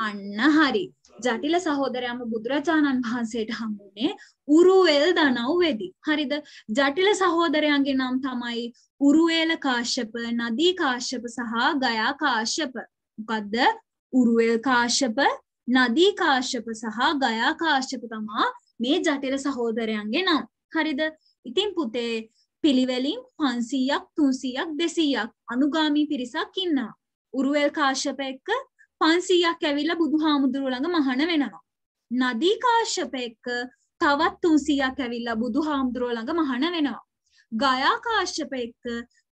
අන්න හරි ජටිල සහෝදරයම බුදුරජාණන් වහන්සේට හම්බුනේ උරුවෙල් දනව් වෙදි හරිද? ජටිල සහෝදරයන්ගේ නම් තමයි උරුවේල කාශ්‍යප නදී කාශ්‍යප සහ ගයා කාශ්‍යප. මොකක්ද උරුවෙල් කාශ්‍යප නදී කාශ්‍යප සහ ගයා කාශ්‍යප තමා මේ ජටිල සහෝදරයන්ගේ නම්. හරිද? ඉතින් පුතේ පිළිවෙලින් පන්සීයක් තුන්සීයක් දෙසීයක් අනුගාමී පිරිසක් ඉන්නවා. උරුවල් කාශ්‍යප එක්ක පන්සීයක් ඇවිල්ලා බුදු හාමුදුරුව ළඟ මහන වෙනවා. නදී කාශ්‍යප එක්ක තවත් තුන්සීයක් ඇවිල්ලා බුදු හාමුදුරුව ළඟ මහන වෙනවා. ගයා කාශ්‍යප එක්ක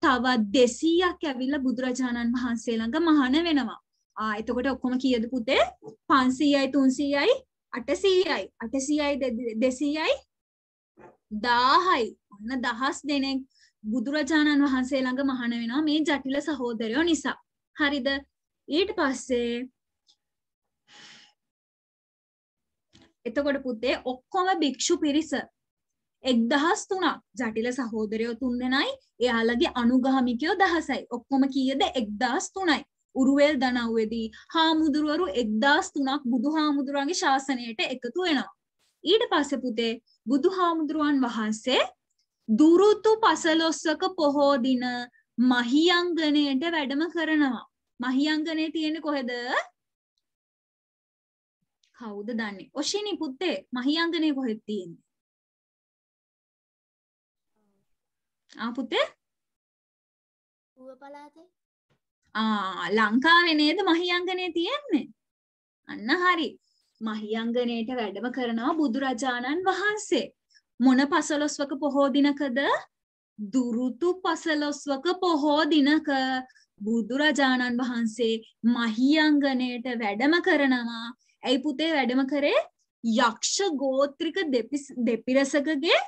තවත් දෙසීයක් ඇවිල්ලා බුදුරජාණන් වහන්සේ ළඟ මහන වෙනවා. ආ එතකොට ඔක්කොම කීයද පුතේ 500යි 300යි අටසීයයි. අටසීයයි දෙසීයයි දාහයි. ඔන්න දහස් දෙනෙක් බුදුරජාණන් වහන්සේ ළඟ මහන වෙනවා මේ ජටිල සහෝදරයෝ නිසා. හරිද? ඊට පස්සේ එතකොට පුතේ ඔක්කොම භික්ෂු පිරිස එක්දහස් තුනක් ජටිල සහෝදරයෝ තුන් දෙනයි එයාලගේ අනුගාමිකයෝ දහසයි ඔක්කොම කීයද එක්දස් තුනයි උරුවල් දනව්වෙදී හාමුදුරුවරු එක්දස් තුනක් බුදු හාමුදුරුවන්ගේ ශාසනයට එකතු වෙනවා. ඊට පස්ස පුතේ බුදු හාමුදුරුවන් වහන්සේ දුරුතු පසලොස්සක පොහෝදින මහියංගනයට වැඩම කරනවා. මහියංගනය තියෙන කොහෙද? කවුද දන්නේ? ඔශිනි පුත්තේ මහියංගනය කොහෙත් තියෙන්නේ? ආපුත්තේ ඌව පලාතේ ආ ලංකාවේ නේද මහියංගනය තියෙන්නේ? අන්න හරි. මහියංගනයට වැඩම කරනවා බුදුරජාණන් වහන්සේ. මොන පසලොස්වක පොහෝ දිනකද? දුරුතු පසලොස්වක පොහෝ දිනක බුදුරජාණන් වහන්සේ මහියංගනයට වැඩම කරනවා. ඇයි පුතේ වැඩම කරේ? යක්ෂ ගෝත්‍රික දෙපිරසකගේ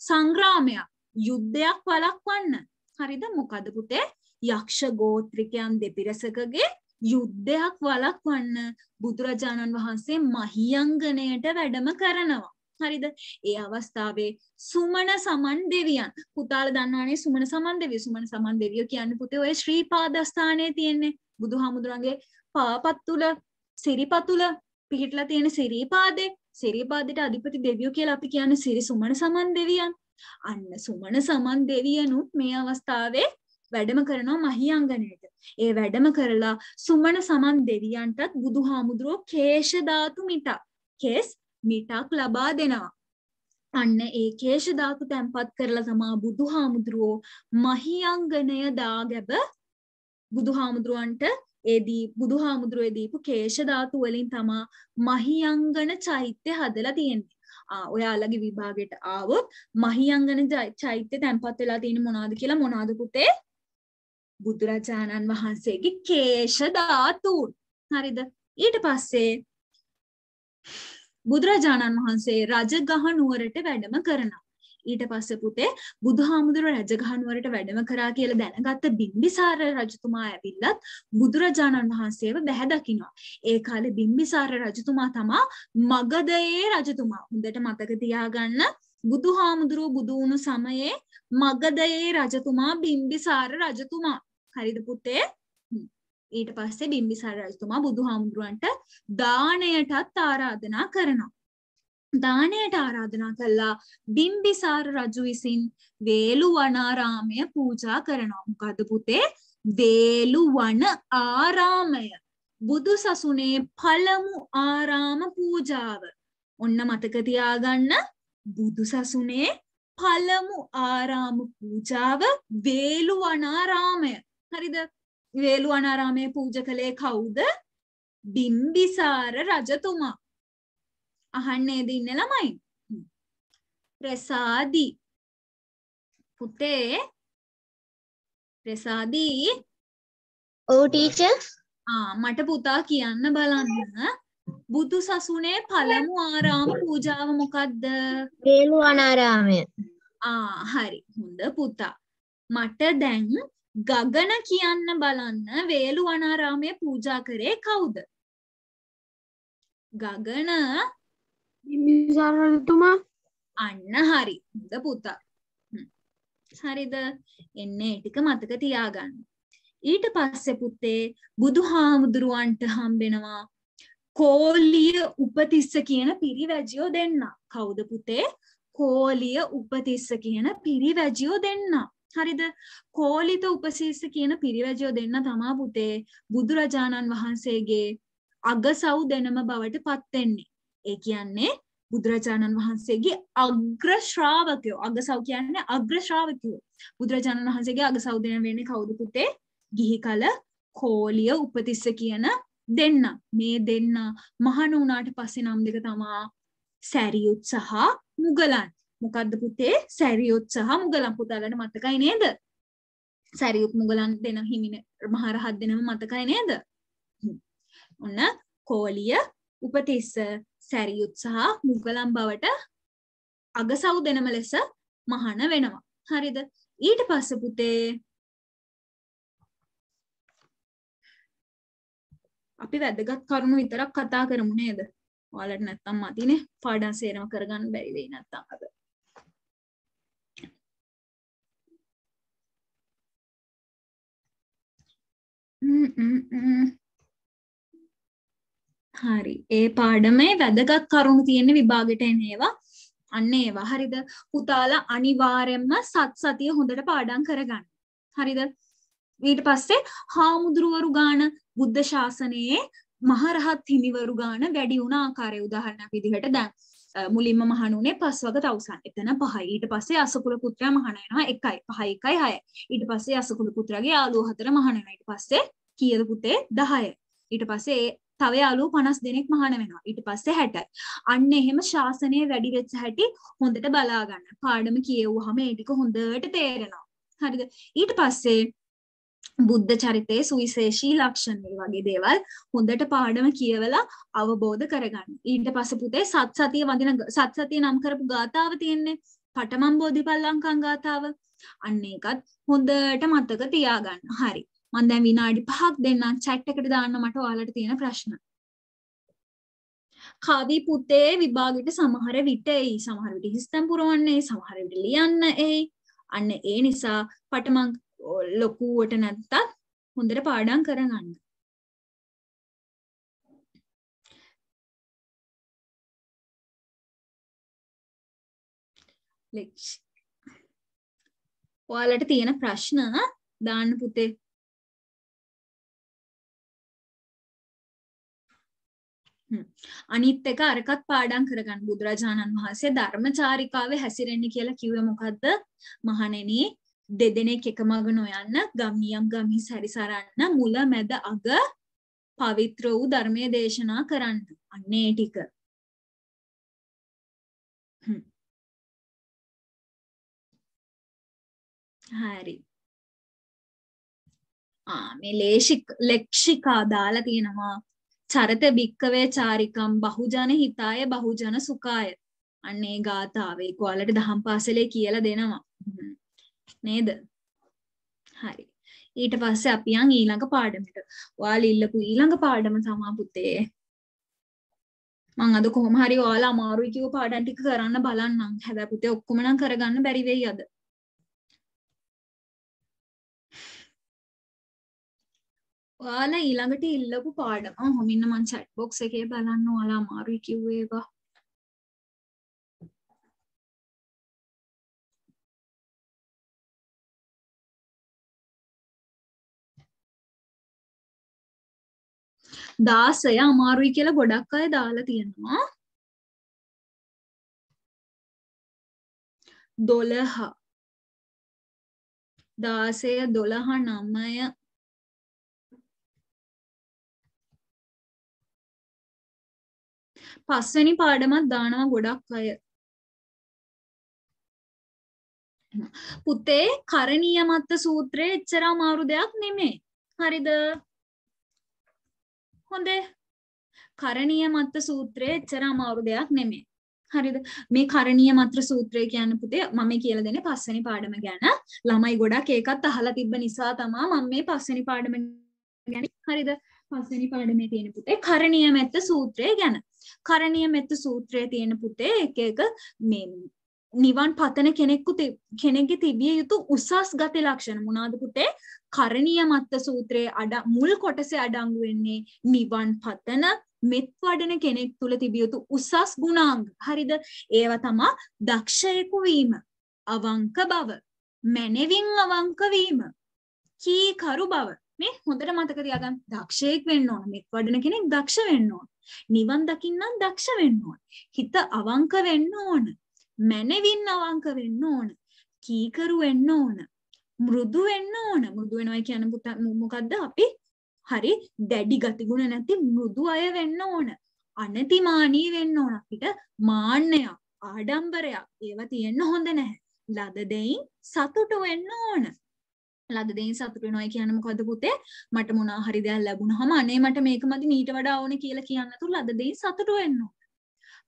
සංග්‍රාමයක්. යුද්ධයක් වලක්වන්න හරිද? මොකද පුතේ? යක්ෂ ගෝත්‍රිකයන් දෙපිරසකගේ යුද්ධයක් වලක්වන්න බුදුරජාණන් වහන්සේ මහියංගනයට වැඩම කරනවා. හරිද? ඒ අවස්ථාවේ සුමන සමන් දෙවියන්. පුතාල දන්නවානේ සුමන සමන් දෙවිය. සුමන සමන් දෙවිය කියන්න පුතේ ඔය ශ්‍රී පාදස්ථානය තියෙන්නේ. බුදු හාමුදුරන්ගේ පාපත්තුල සිරිපතුල පිහිටලා තියෙන සිරීපාදේ. සිරීපාදයට අධිපති දෙවියෝ කියලා අපි කියන්නේ සිරි සුමන සමන් දෙවියන්. අන්න සුමන සමන් දෙවියනුත් මේ අවස්ථාවේ වැඩම කරනවා මහියංගනයට. ඒ වැඩම කරලා සුමන සමන් දෙවියන්ටත් බුදු හාමුදුරුවෝ කේශධාතු මිටක්. කෙස් මිටක් ලබා දෙනවා. අන්න ඒ කේශධාතු තැන්පත් කරලා තමා බුදු හාමුදුරුවෝ මහියංගනය දාගැබ බුදු හාමුදුරුවන්ට ඒදී බුදු හාමුදුරුවේ දීපු කේශධාතු වලින් තමා මහියංගන චෛත්‍ය හදලා තියෙන්නේ. ඔයාලගේ විභාගයට ආවොත් මහියංගන චෛත්‍ය තැන්පත් වෙලා තියෙන මොනවාද කියලා මොනවාද පුතේ බුදුරජාණන් වහන්සේගේ කේශ ධාතුන් හරිද ඊට පස්සේ බුදුරජාණන් වහන්සේ රජගහ නුවරට වැඩම කරනවා. ඊට පස්සේ පුතේ බුදුහාමුදුරුව රජගහ නුවරට වැඩම කරා කියලා දැනගත්ත බිම්බිසාර රජතුමා ඇවිල්ලත් බුදුරජාණන් වහන්සේව බැහැ දකිනවා. ඒ කාලේ බිම්බිසාර රජතුමා තමා මගධයේ රජතුමා. හොඳට මතක තියාගන්න. බුදුහාමුදුරුව බුදු වුණු සමයේ මගධයේ රජතුමා බිම්බිසාර රජතුමා. හරිද පුතේ? ඊට පස්සේ බිම්බිසාර රජතුමා බුදුහාමුදුරුවන්ට දානයටත් ආරාධනා කරනවා. දානයට ආරාධනා කළා බිම්බිසාර රජු විසින් වේලු වනාරාමය පූජා කරනවා. මොකද පුතේ? වේලු වන ආරාමය. බුදු සසුනේ පළමු ආරාම පූජාව. ඔන්න මතක තියාගන්න. බුදු සසුනේ පළමු ආරාම පූජාව වේලු වනාරාමය. හරිද? වේලු වනාරාමය පූජ කළේ කවුද? බිම්බිසාර රජතුමා. අහන්නේද ඉන්න ළමයි. රෙසාදී පුතේ. රෙසාදී ඔව් ටීචර් ආ මට පුතා කියන්න බලන්න. බුදු සසුනේ පළමු ආරාම පූජාව මොකක්ද වේළුවනාරාමය ආ හරි. හොඳ පුතා. මට දැන් ගගන කියන්න බලන්න වේළුවනාරාමය පූජා කරේ කවුද? ගගන. බිම්බිසාරතුමා අන්න හරි. හොඳ පුතා. හරිද? එන්න ටික මතක තියාගන්න. ඊට පස්සේ පුතේ බුදුහාමුදුරුවන්ට හම්බෙනවා කෝලිය උපතිස්ස කියන පිරිවැජියෝ දෙන්න. කවුද පුතේ? කෝලිය උපතිස්ස කියන පිරිවැජියෝ දෙන්න හරිද? කෝලිත උපසිස්ස කියන පිරිවැජියෝ දෙන්න තමා පුතේ බුදුරජාණන් වහන්සේගේ අගසව් දෙනම බවට පත්වෙන්නේ ඒ කියන්නේ බුදුරජාණන් වහන්සේගේ අග්‍ර ශ්‍රාවකයෝ අගසව් කියන්නේ අග්‍ර ශ්‍රාවකයෝ බුදුරජාණන් වහන්සේගේ අගසව් දෙන වෙන්නේ කවුද පුතේ? ගිහි කල කෝලිය උපතිස්ස කියන දෙන්න. මේ දෙන්න මහණ වුණාට පස්සේ නම් දෙක තමා සැරියුත් සහ මුගලන්. මොකද්ද පුතේ සැරියුත් සහ මුගලන් පුතාලට මතකයි නේද සැරියුත් මුගලන් දෙන හිමින මහරහත් දෙනම මතකයි නේද හ්ම්. ඔන්න කෝලිය උපතිස්ස සැරියුත් සහ මුගලන් බවට අගසව් දෙනම ලෙස මහණ වෙනවා හරිද ඊට පස්සේ පුතේ අපි වැදගත් කරුණු විතරක් කතා කරමු නේද? ඔයාලට නැත්තම් මතිනේ පාඩම් සේරම කරගන්න බැරි වෙයි නැත්තම් අද. ම්, ම්, ම්. හරි. ඒ පාඩමේ වැදගත් කරුණු තියෙන විභාගෙට එන ඒවා. අන්න ඒවා. හරිද? පුතාලා අනිවාර්යෙන්ම සත් සතිය හොඳට පාඩම් කරගන්න. හරිද? ඊට පස්සේ හාමුදුරුවරු ගාන බුද්ධ ශාසනයේ මහරහත් හිමිවරු ගාන වැඩි වුණ ආකාරය උදාහරණයක් විදිහට දැන්. අ, මුලින්ම මහණුනේ පස්වග තවුසන් එතන පහයි. ඊට පස්සේ අසකුල පුත්‍රයා මහණ වෙනවා එකයි. පහයි එකයි හයයි ඊට පස්සේ අසකුල පුත්‍රයාගේ යාළුවෝ හතර මහණ වෙනවා. ඊට පස්සේ කීයද පුතේ 10 ඊට පස්සේ ඒ තව යාළුවෝ 50 දෙනෙක් මහණ වෙනවා. ඊට පස්සේ 60යි අන්න එහෙම ශාසනය වැඩි වෙච්ච හැටි හොඳට බලා ගන්න. පාඩම කියෙව්වහම ඒ ටික හොඳට තේරෙනවා. හරිද? ඊට පස්සේ බුද්ධ චරිතයේ සුවිශේෂී ලක්ෂණ මේ වගේ දේවල් හොඳට පාඩම කියවලා අවබෝධ කරගන්න. ඊට පස්සේ පුතේ සත් සතිය වදින ග- සත් සතිය නම් කරපු ගාතාව තියෙන්නේ. පඨමම් බෝධිපල්ලංකං ගාතාව. අන්න ඒකත් හොඳට මතක තියාගන්න. හරි. මම දැන් විනාඩි 5ක් දෙන්නම් chat එකට දාන්න මට ඔයාලට තියෙන ප්‍රශ්න. කවි පුතේ විභාගෙට සමහර විට එයි. සමහර විට හිස්තම් පුරවන්නේ, සමහර විට ලියන්න එයි. අන්න ඒ නිසා පටමං ලොකුවට නැත්තත් හොඳට පාඩම් කරගන්න. ලෙක්ෂ. ඔයාලට තියෙන ප්‍රශ්න දාන්න පුතේ. හ්ම්. අනිත් එක අරකත් පාඩම් කරගන්න බුදුරජාණන් වහන්සේ ධර්මචාරිකාවේ හැසිරෙන්නේ කියලා කිව්වේ මොකද්ද? මහණෙනි දෙදෙනෙක් එක මග නොයන්න ගම්නියම් ගම්හි සැරිසරන්න මුල මැද අග පවිත්‍ර වූ ධර්මය දේශනා කරන්න. අන්නේ ටික. හ්ම්. හරි. ආ මේ ලේෂික ලෙක්ෂිකා දාලා තියෙනවා චරත භික්කවේ චාරිකම් බහුජන හිතාය බහුජන සුඛාය අන්නේ ගාථාවේ ඔයාලට දහම් පාසලේ කියලා දෙනවා හ්ම්. නේද? හරි. ඊට පස්සේ අපි යන් ඊළඟ පාඩමට. ඔයාලා ඉල්ලපු ඊළඟ පාඩම තමා පුතේ. මං අද කොහොම හරි ඔයාලා අමාරුයි කිව්ව පාඩම් ටික කරන්න බලන්නම්. හැබැයි පුතේ ඔක්කොම නම් කරගන්න බැරි වෙයි අද. ඔයාලා ඊළඟට ඉල්ලපු පාඩම. ඔහොම ඉන්න මං chat box එකේ බලන්න ඔයාලා අමාරුයි කිව්වේ ඒවා. දාසය අමාරුයි කියලා ගොඩක් අය දාලා තියෙනවා දොළහ දාසය දොළහ නමය පස්වැනි පාඩමත් දානවා ගොඩක් අය පුතේ කරණීය මත්ත සූත්‍රය එච්චර අමාරු දෙයක් නෙමේ. හරිද? හොඳේ. කරණීය මත්ත සූත්‍රය එච්චර අමාරු දෙයක් නෙමේ. හරිද? මේ කරණීය මත්‍ර සූත්‍රය කියන්නේ පුතේ මම කියලා දෙන්නේ පස්වෙනි පාඩම ගැන. ළමයි ගොඩක් ඒකත් අහලා තිබ්බ නිසා තමයි මම මේ පස්වෙනි පාඩම ගැන හරිද? පස්වෙනි පාඩමේ තියෙන පුතේ කරණීය මෙත්ත සූත්‍රය ගැන. කරණීය මෙත්ත සූත්‍රයේ තියෙන පුතේ එක එක මේ නිවන් පතන කෙනෙක්කු කෙනෙක්ගේ තිබිය යුතු උසස් ගති ලක්ෂණ මොනවාද පුතේ කරණීය මත්ත සූත්‍රයේ අඩ මුල් කොටසේ අඩංගු වෙන්නේ නිවන් පතන මෙත් වඩන කෙනෙක් තුල තිබිය යුතු උසස් ගුණාංග. හරිද? ඒවා තමා දක්ෂයෙකු වීම අවංක බව මැනවින් අවංක වීම කීකරු බව. මේ හොඳට මතක තියාගන්න. දක්ෂයෙක් වෙන්න ඕන මෙත් වඩන කෙනෙක් දක්ෂ වෙන්න ඕන. නිවන් දකින්නම් දක්ෂ වෙන්න ඕන. හිත අවංක වෙන්න ඕන. මැනවින් අවංක වෙන්න ඕන. කීකරු වෙන්න ඕන. මෘදු වෙන්න ඕන. මෘදු වෙනවා කියන මොකක්ද අපි? හරි දැඩි ගතිගුණ නැති මෘදු අය වෙන්න ඕන. අනතිමානී වෙන්න ඕන. අපිට මාන්නයක් ආඩම්බරයක් ඒවා තියෙන්න හොඳ නැහැ. ලද දෙයින් සතුටු වෙන්න ඕන. ලද දෙයින් සතුටු වෙනවා කියන්නේ මොකද්ද පුතේ? මට මොනවා හරි දෙයක් ලැබුණාම අනේ මට මේක මදි මීට වඩා ඕනේ කියලා කියන්න තු ලද දෙයින් සතුටු වෙන්න ඕන.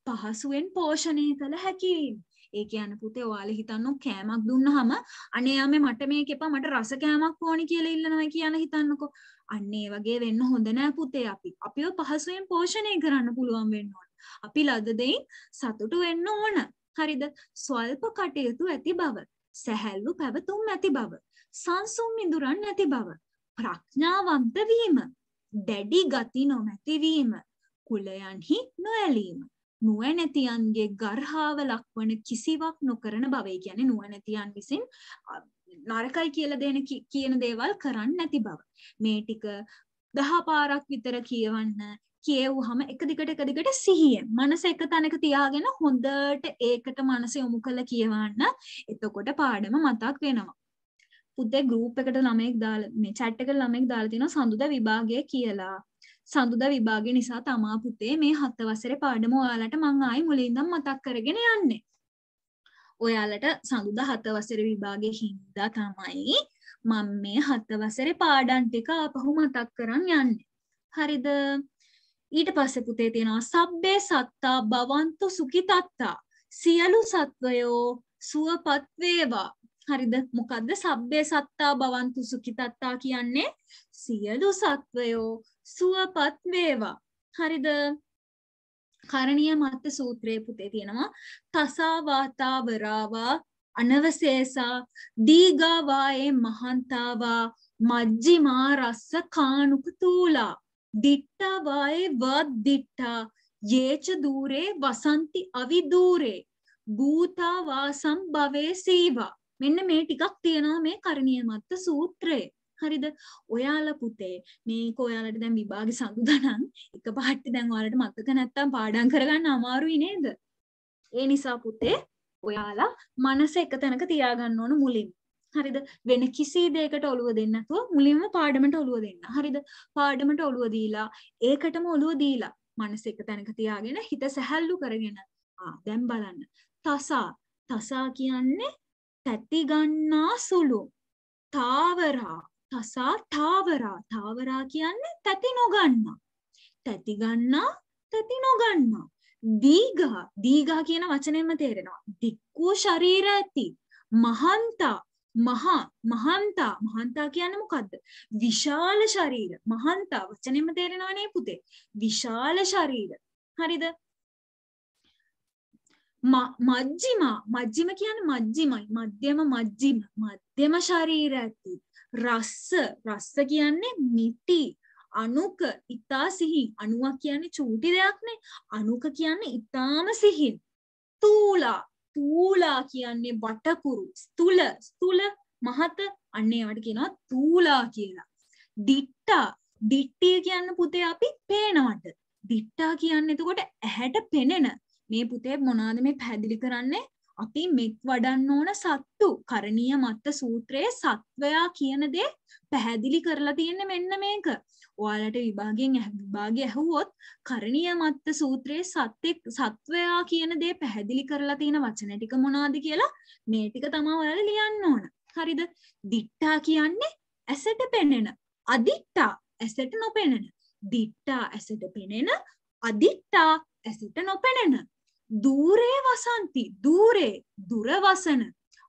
පහසුවෙන් පෝෂණය කළ හැකි ඒ කියන්නේ පුතේ ඔයාලා හිතන්නෝ කෑමක් දුන්නාම අනේ යාමේ මට මේක එපා මට රස කෑමක් ඕනි කියලා ඉල්ලනවා කියන හිතන්නකෝ. අන්න ඒ වගේ වෙන්න හොඳ නෑ පුතේ අපි. අපිව පහසුවෙන් පෝෂණය කරන්න පුළුවන් වෙන්න ඕන. අපි ලද දෙයින් සතුටු වෙන්න ඕන. හරිද? ස්වල්ප කටයුතු ඇති බව සැහැල්ලු පැවතුම් ඇති බව සංසුම් මිදුරන් නැති බව ප්‍රඥාවන්ත වීම දැඩි ගති නොමැති වීම කුලයන්හි නොඇලීම. නුවණැතියන්ගේ ගර්හාව ලක්වන කිසිවක් නොකරන බවයි කියන්නේ නුවණැතියන් විසින් නරකයි කියලා දෙන කියන දේවල් කරන්න නැති බව. මේ ටික දහ පාරක් විතර කියවන්න කියවුවහම එක දිගට එක දිගට සිහියෙන් මනස එක තැනක තියාගෙන හොඳට ඒකට මනස යොමු කරලා කියවන්න. එතකොට පාඩම මතක් වෙනවා. පුතේ ගෲප් එකට ළමයෙක් දාලා මේ chat එකට ළමයෙක් දාලා තිනවා සඳුදා විභාගය කියලා. සඳුදා විභාගය නිසා තමා පුතේ මේ හත වසරේ පාඩම ඔයාලට මං ආයි මුලින්දම මතක් කරගෙන යන්නේ. ඔයාලට සඳුදා හත වසරේ විභාගයේ හින්දා තමයි මම මේ හත වසරේ පාඩම් ටික ආපහු මතක් කරන් යන්නේ. හරිද? ඊට පස්සේ පුතේ තියෙනවා සබ්බේ සත්තා භවන්තු සුඛිතත්තා සියලු සත්වයෝ සුවපත් වේවා හරිද මොකද්ද සබ්බේ සත්තා භවන්තු සුඛිතත්තා කියන්නේ සියලු සත්වයෝ සුවපත් වේවා හරිද? කරණීය මත්ත සූත්‍රයේ පුතේ තියෙනවා. තසා වාතා වරාවා අනවශේෂා දීගාවායේ මහන්තාවා මජ්ජිමා රස්ස කානුක තූලා. දිට්ටාවායේ වත් දිට්ටා යේච දූරේ වසන්ති අවිදූරේ භූතා වාසම් භවේ සීවා. මෙන්න මේ ටිකක් තියෙනවා මේ කරණීය මත්ත සූත්‍රයේ. හරිද? ඔයාලා පුතේ මේක ඔයාලට දැන් විභාගෙ සඳුදානම් එක පාට දැන් ඔයාලට මතක නැත්තම් පාඩම් කරගන්න අමාරුයි නේද? ඒ නිසා පුතේ ඔයාලා මනස එක තැනක තියාගන්න ඕන මුලින්. හරිද? වෙන කිසි දෙයකට ඔළුව දෙන්න නැතුව මුලින්ම පාඩමට ඔළුව දෙන්න. හරිද? පාඩමට ඔළුව දීලා ඒකටම ඔළුව දීලා මනස එක තැනක තියාගෙන හිත සැහැල්ලු කරගෙන ආ දැන් බලන්න. තසා. තසා කියන්නේ තැති ගන්නා සුළු තාවරා. තසා තාවරා. තාවරා කියන්නේ තැති නොගන්නා. තැති ගන්නා තැති නොගන්නා. දීගා දීගා කියන වචනයෙන්ම තේරෙනවා. දික්කූ ශරීර ඇති. මහන්තා. මහා. මහන්තා. මහන්තා කියන්නේ මොකද්ද? විශාල ශරීර. මහන්තා. වචනෙන්ම තේරෙනවනේ පුතේ. විශාල ශරීර. හරිද? මජ්ජිමා මජ්ජිම කියන්නේ මජ්ජිමයි මධ්‍යම මජ්ජිම මධ්‍යම ශරීර ඇති. රස්ස රස්ස කියන්නේ මිටි. අනුක ඉතා සිහින්. අනුවක් කියන්නේ චූටි දෙයක්නේ අනුක කියන්නේ ඉතාම සිහින්. තූලා. තූලා කියන්නේ වටකුරු ස්තුල. ස්තුල මහත. අන්න ඒවට කියනවා තූලා කියලා. දිට්ටා. දිට්ටිය කියන්න පුතේ අපි පේනවට. දිට්ටා කියන්න එතකොට ඇහැට පෙනෙන. මේ පුතේ මොනාද මේ පැහැදිලි කරන්නේ? අපි මෙත් වඩන්න ඕන සත්තු කරණීය මත්ත සූත්‍රයේ සත්වයා කියන දේ පැහැදිලි කරලා තියෙන්නේ මෙන්න මේක. ඔයාලට විභාගයෙන් ඇහ- විභාගය ඇහුවොත් කරණීය මත්ත සූත්‍රයේ සත්‍යෙක් සත්වයා කියන දේ පැහැදිලි කරලා තියෙන වචන ටික මොනවද කියලා මේ ටික තමයි ඔයාලා ලියන්න ඕන. හරිද? දිට්ඨා කියන්නේ ඇසට පෙනෙන. අදිට්ඨා ඇසට නොපෙනෙන. දිට්ඨා ඇසට පෙනෙන. අදිට්ඨා ඇසට නොපෙනෙන. දූරේ වසන්ති. දූරේ දුර වසන.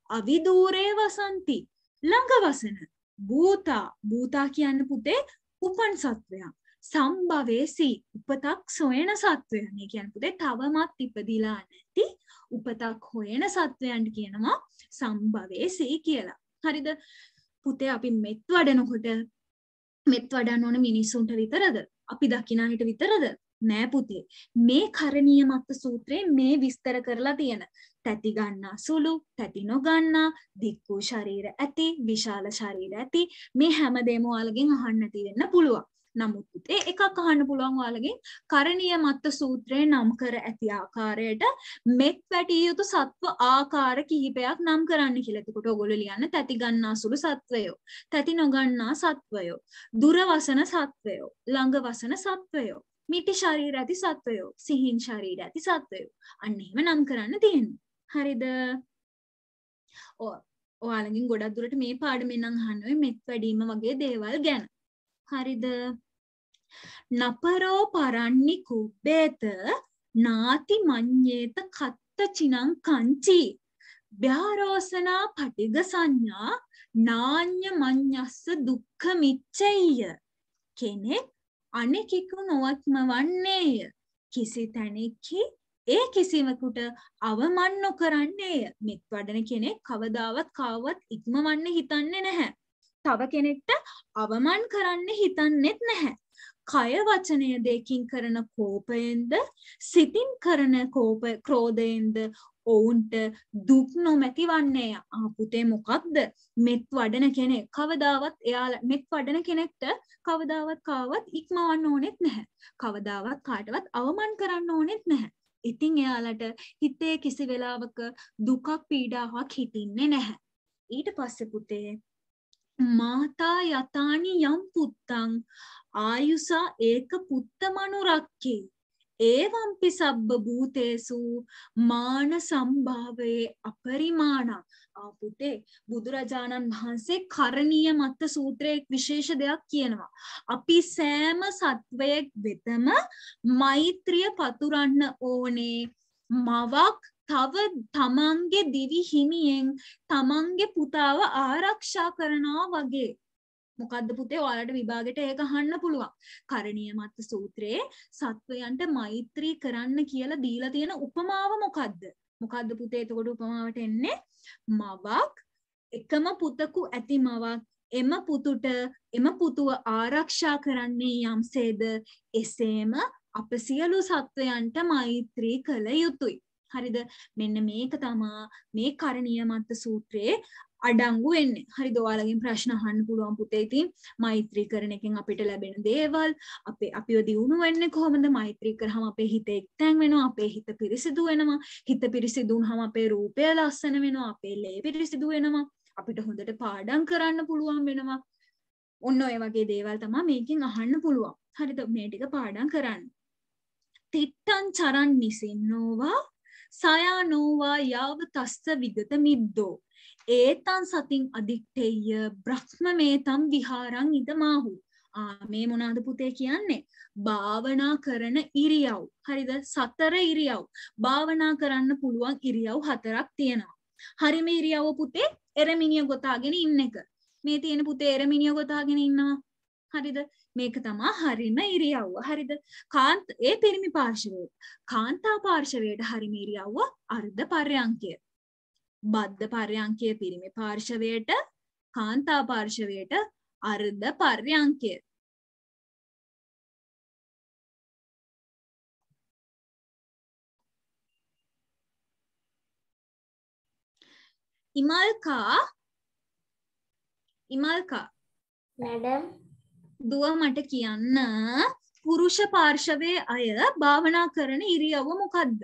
අවිදූරේ වසන්ති. ළඟ වසන. භූතා භූතා කියන්න පුතේ උපන් සත්වයා. සම්භවේසී උපතක් සොයන සත්වයන්. ඒ කියන්නේ පුතේ තවමත් ඉපදිලා නැති උපතක් හොයන සත්වයන්ට කියනවා සම්භවේසී කියලා. හරිද? පුතේ අපි මෙත් වඩනකොට මෙත් වඩන්න ඕන මිනිස්සුන්ට විතරද? අපි දකින අයට විතරද? නෑ පුතේ. මේ කරණීය මත්ත සූත්‍රයේ මේ විස්තර කරලා තියෙන තැති ගන්නා සුළු, තැති නොගන්නා, දික්කු ශරීර ඇති, විශාල ශරීර ඇති මේ හැමදේම ඔයාලගෙන් අහන්න නැති වෙන්න පුළුවන්. නමුත් පුතේ එකක් අහන්න පුළුවන් ඔයාලගෙන් කරණීය මත්ත සූත්‍රයේ නම් කර ඇති ආකාරයට මෙත් වැටිය යුතු සත්ව ආකාර කිහිපයක් නම් කරන්න කියලා. එතකොට ඔයගොල්ලෝ ලියන්න තැති ගන්නා සුළු සත්වයෝ, තැති නොගන්නා සත්වයෝ, දුර වසන සත්වයෝ, ළඟ වසන සත්වයෝ, මිටි ශරීර ඇති සත්වයෝ, සිහින් ශරීර ඇති සත්වයෝ. අන්න එහෙම නම් කරන්න තියෙනවා. හරිද? ඔ- ඔයාලගෙන් ගොඩක් දුරට මේ පාඩමෙන් නම් අහන්නේ මෙත් වැඩීම වගේ දේවල් ගැන. හරිද? නපරෝ පරන්නි කුබ්බේත නාති මඤ්ඤේත කත්ත චිනං කංචි ව්‍යාරෝසනා පටිග සංඥා නාඤ්‍ය මඤ්ඤස්ස දුක්ඛ මිච්ඡෙය්‍ය කෙනෙක් අනෙකෙකු නොවත්ම වන්නේය. කිසි තැනෙකි ඒ කිසිවකුට අවමන් නොකරන්නේය. මෙත් වඩන කෙනෙක් කවදාවත් කාවත් ඉක්මවන්න හිතන්නේ නැහැ. තව කෙනෙක්ට අවමන් කරන්න හිතන්නෙත් නැහැ. කය වචනය දෙකින් කරන කෝපයෙන්ද සිතින් කරන කෝප ක්‍රෝධයෙන්ද ඔවුන්ට දුක් නොමැති වන්නේ ආපුතේ මොකක්ද මෙත් වඩන කෙනෙක් කවදාවත් එයාලා මෙත් වඩන කෙනෙක්ට කවදාවත් කාවත් ඉක්මවන්න ඕනෙත් නැහැ. කවදාවත් කාටවත් අවමන් කරන්න ඕනෙත් නැහැ. ඉතින් එයාලට හිතේ කිසි වෙලාවක දුකක් පීඩාවක් හිතින්නේ නැහැ. ඊට පස්සේ පුතේ මාතා යතානි යම් පුත්තං ආයුසා ඒක පුත්ත මනුරක්කේ. ඒවම්පි සබ්බ භූතේසු මාන සම්භාවයේ අපරිමාණ. ආපුතේ බුදුරජාණන් වහන්සේ කරණීය මත්ත සූත්‍රයේ විශේෂ දෙයක් කියනවා. අපි සෑම සත්වයෙක් වෙතම මෛත්‍රිය පතුරන්න ඕනේ. මවක් තව තමන්ගේ දිවි හිමියෙන් තමන්ගේ පුතාව ආරක්ෂා කරනවා වගේ. මොකද්ද පුතේ ඔයාලට විභාගෙට ඒක අහන්න පුළුවන්. කරණීය මත්ත සූත්‍රයේ සත්වයන්ට මෛත්‍රී කරන්න කියලා දීලා තියෙන උපමාව මොකද්ද? මොකද්ද පුතේ එතකොට උපමාවට එන්නේ? මවක් එකම පුතකු ඇති මවක් එම පුතුට එම පුතුව ආරක්ෂා කරන්නේ යම්සේද එසේම අප සියලු සත්වයන්ට මෛත්‍රී කළ යුතුයි. හරිද? මෙන්න මේක තමා මේ කරණීය මත්ත සූත්‍රයේ අඩංගු වෙන්නේ. හරිද? ඔයාලගෙන් ප්‍රශ්න අහන්න පුළුවන් පුතේ. ඉතින් මෛත්‍රී කරන එකෙන් අපිට ලැබෙන දේවල් අපේ අපිව දියුණු වෙන්නේ කොහොමද? මෛත්‍රී කරාම අපේ හිත එක්තැන් වෙනවා, අපේ හිත පිරිසිදු වෙනවා. හිත පිරිසිදු වුනහම අපේ රූපය ලස්සන වෙනවා, අපේ ලේ පිරිසිදු වෙනවා. අපිට හොඳට පාඩම් කරන්න පුළුවන් වෙනවා. ඔන්න ඔය වගේ දේවල් තමයි මේකෙන් අහන්න පුළුවන්. හරිද? මේ ටික පාඩම් කරන්න. තිට්ටං චරන් නිසින්නෝවා සයානෝවා යාව තස්ස විගත මිද්දෝ ඒතන් සතින් අදික්ටෙය බ්‍රහ්මමේතම් විහාරං ඉදමාහු. ආ මේ මොනාද පුතේ කියන්නේ? භාවනා කරන ඉරියව්. හරිද? සතර ඉරියව්. භාවනා කරන්න පුළුවන් ඉරියව් හතරක් තියෙනවා. හරිම ඉරියව්ව පුතේ එරමිනිය ගොතාගෙන ඉන්න එක. මේ තියෙන පුතේ එරමිනිය ගොතාගෙන ඉන්නවා. හරිද? මේක තමා හරිම ඉරියව්ව. හරිද? කාන්ත ඒ පිරිමි පාර්ශවයට. කාන්තා පාර්ශවයට හරිම ඉරියව්ව අර්ධ පර්යංකය. බද්ධ පර්යංකය පිරිමි පාර්ශවයට කාන්තා පාර්ශවයට අර්ධ පර්යංකය. ඉමල්කා ඉමල්කා මැඩම්. දුව මට කියන්න පුරුෂ පාර්ශවයේ අය භාවනා කරන ඉරියව්ව මොකද්ද?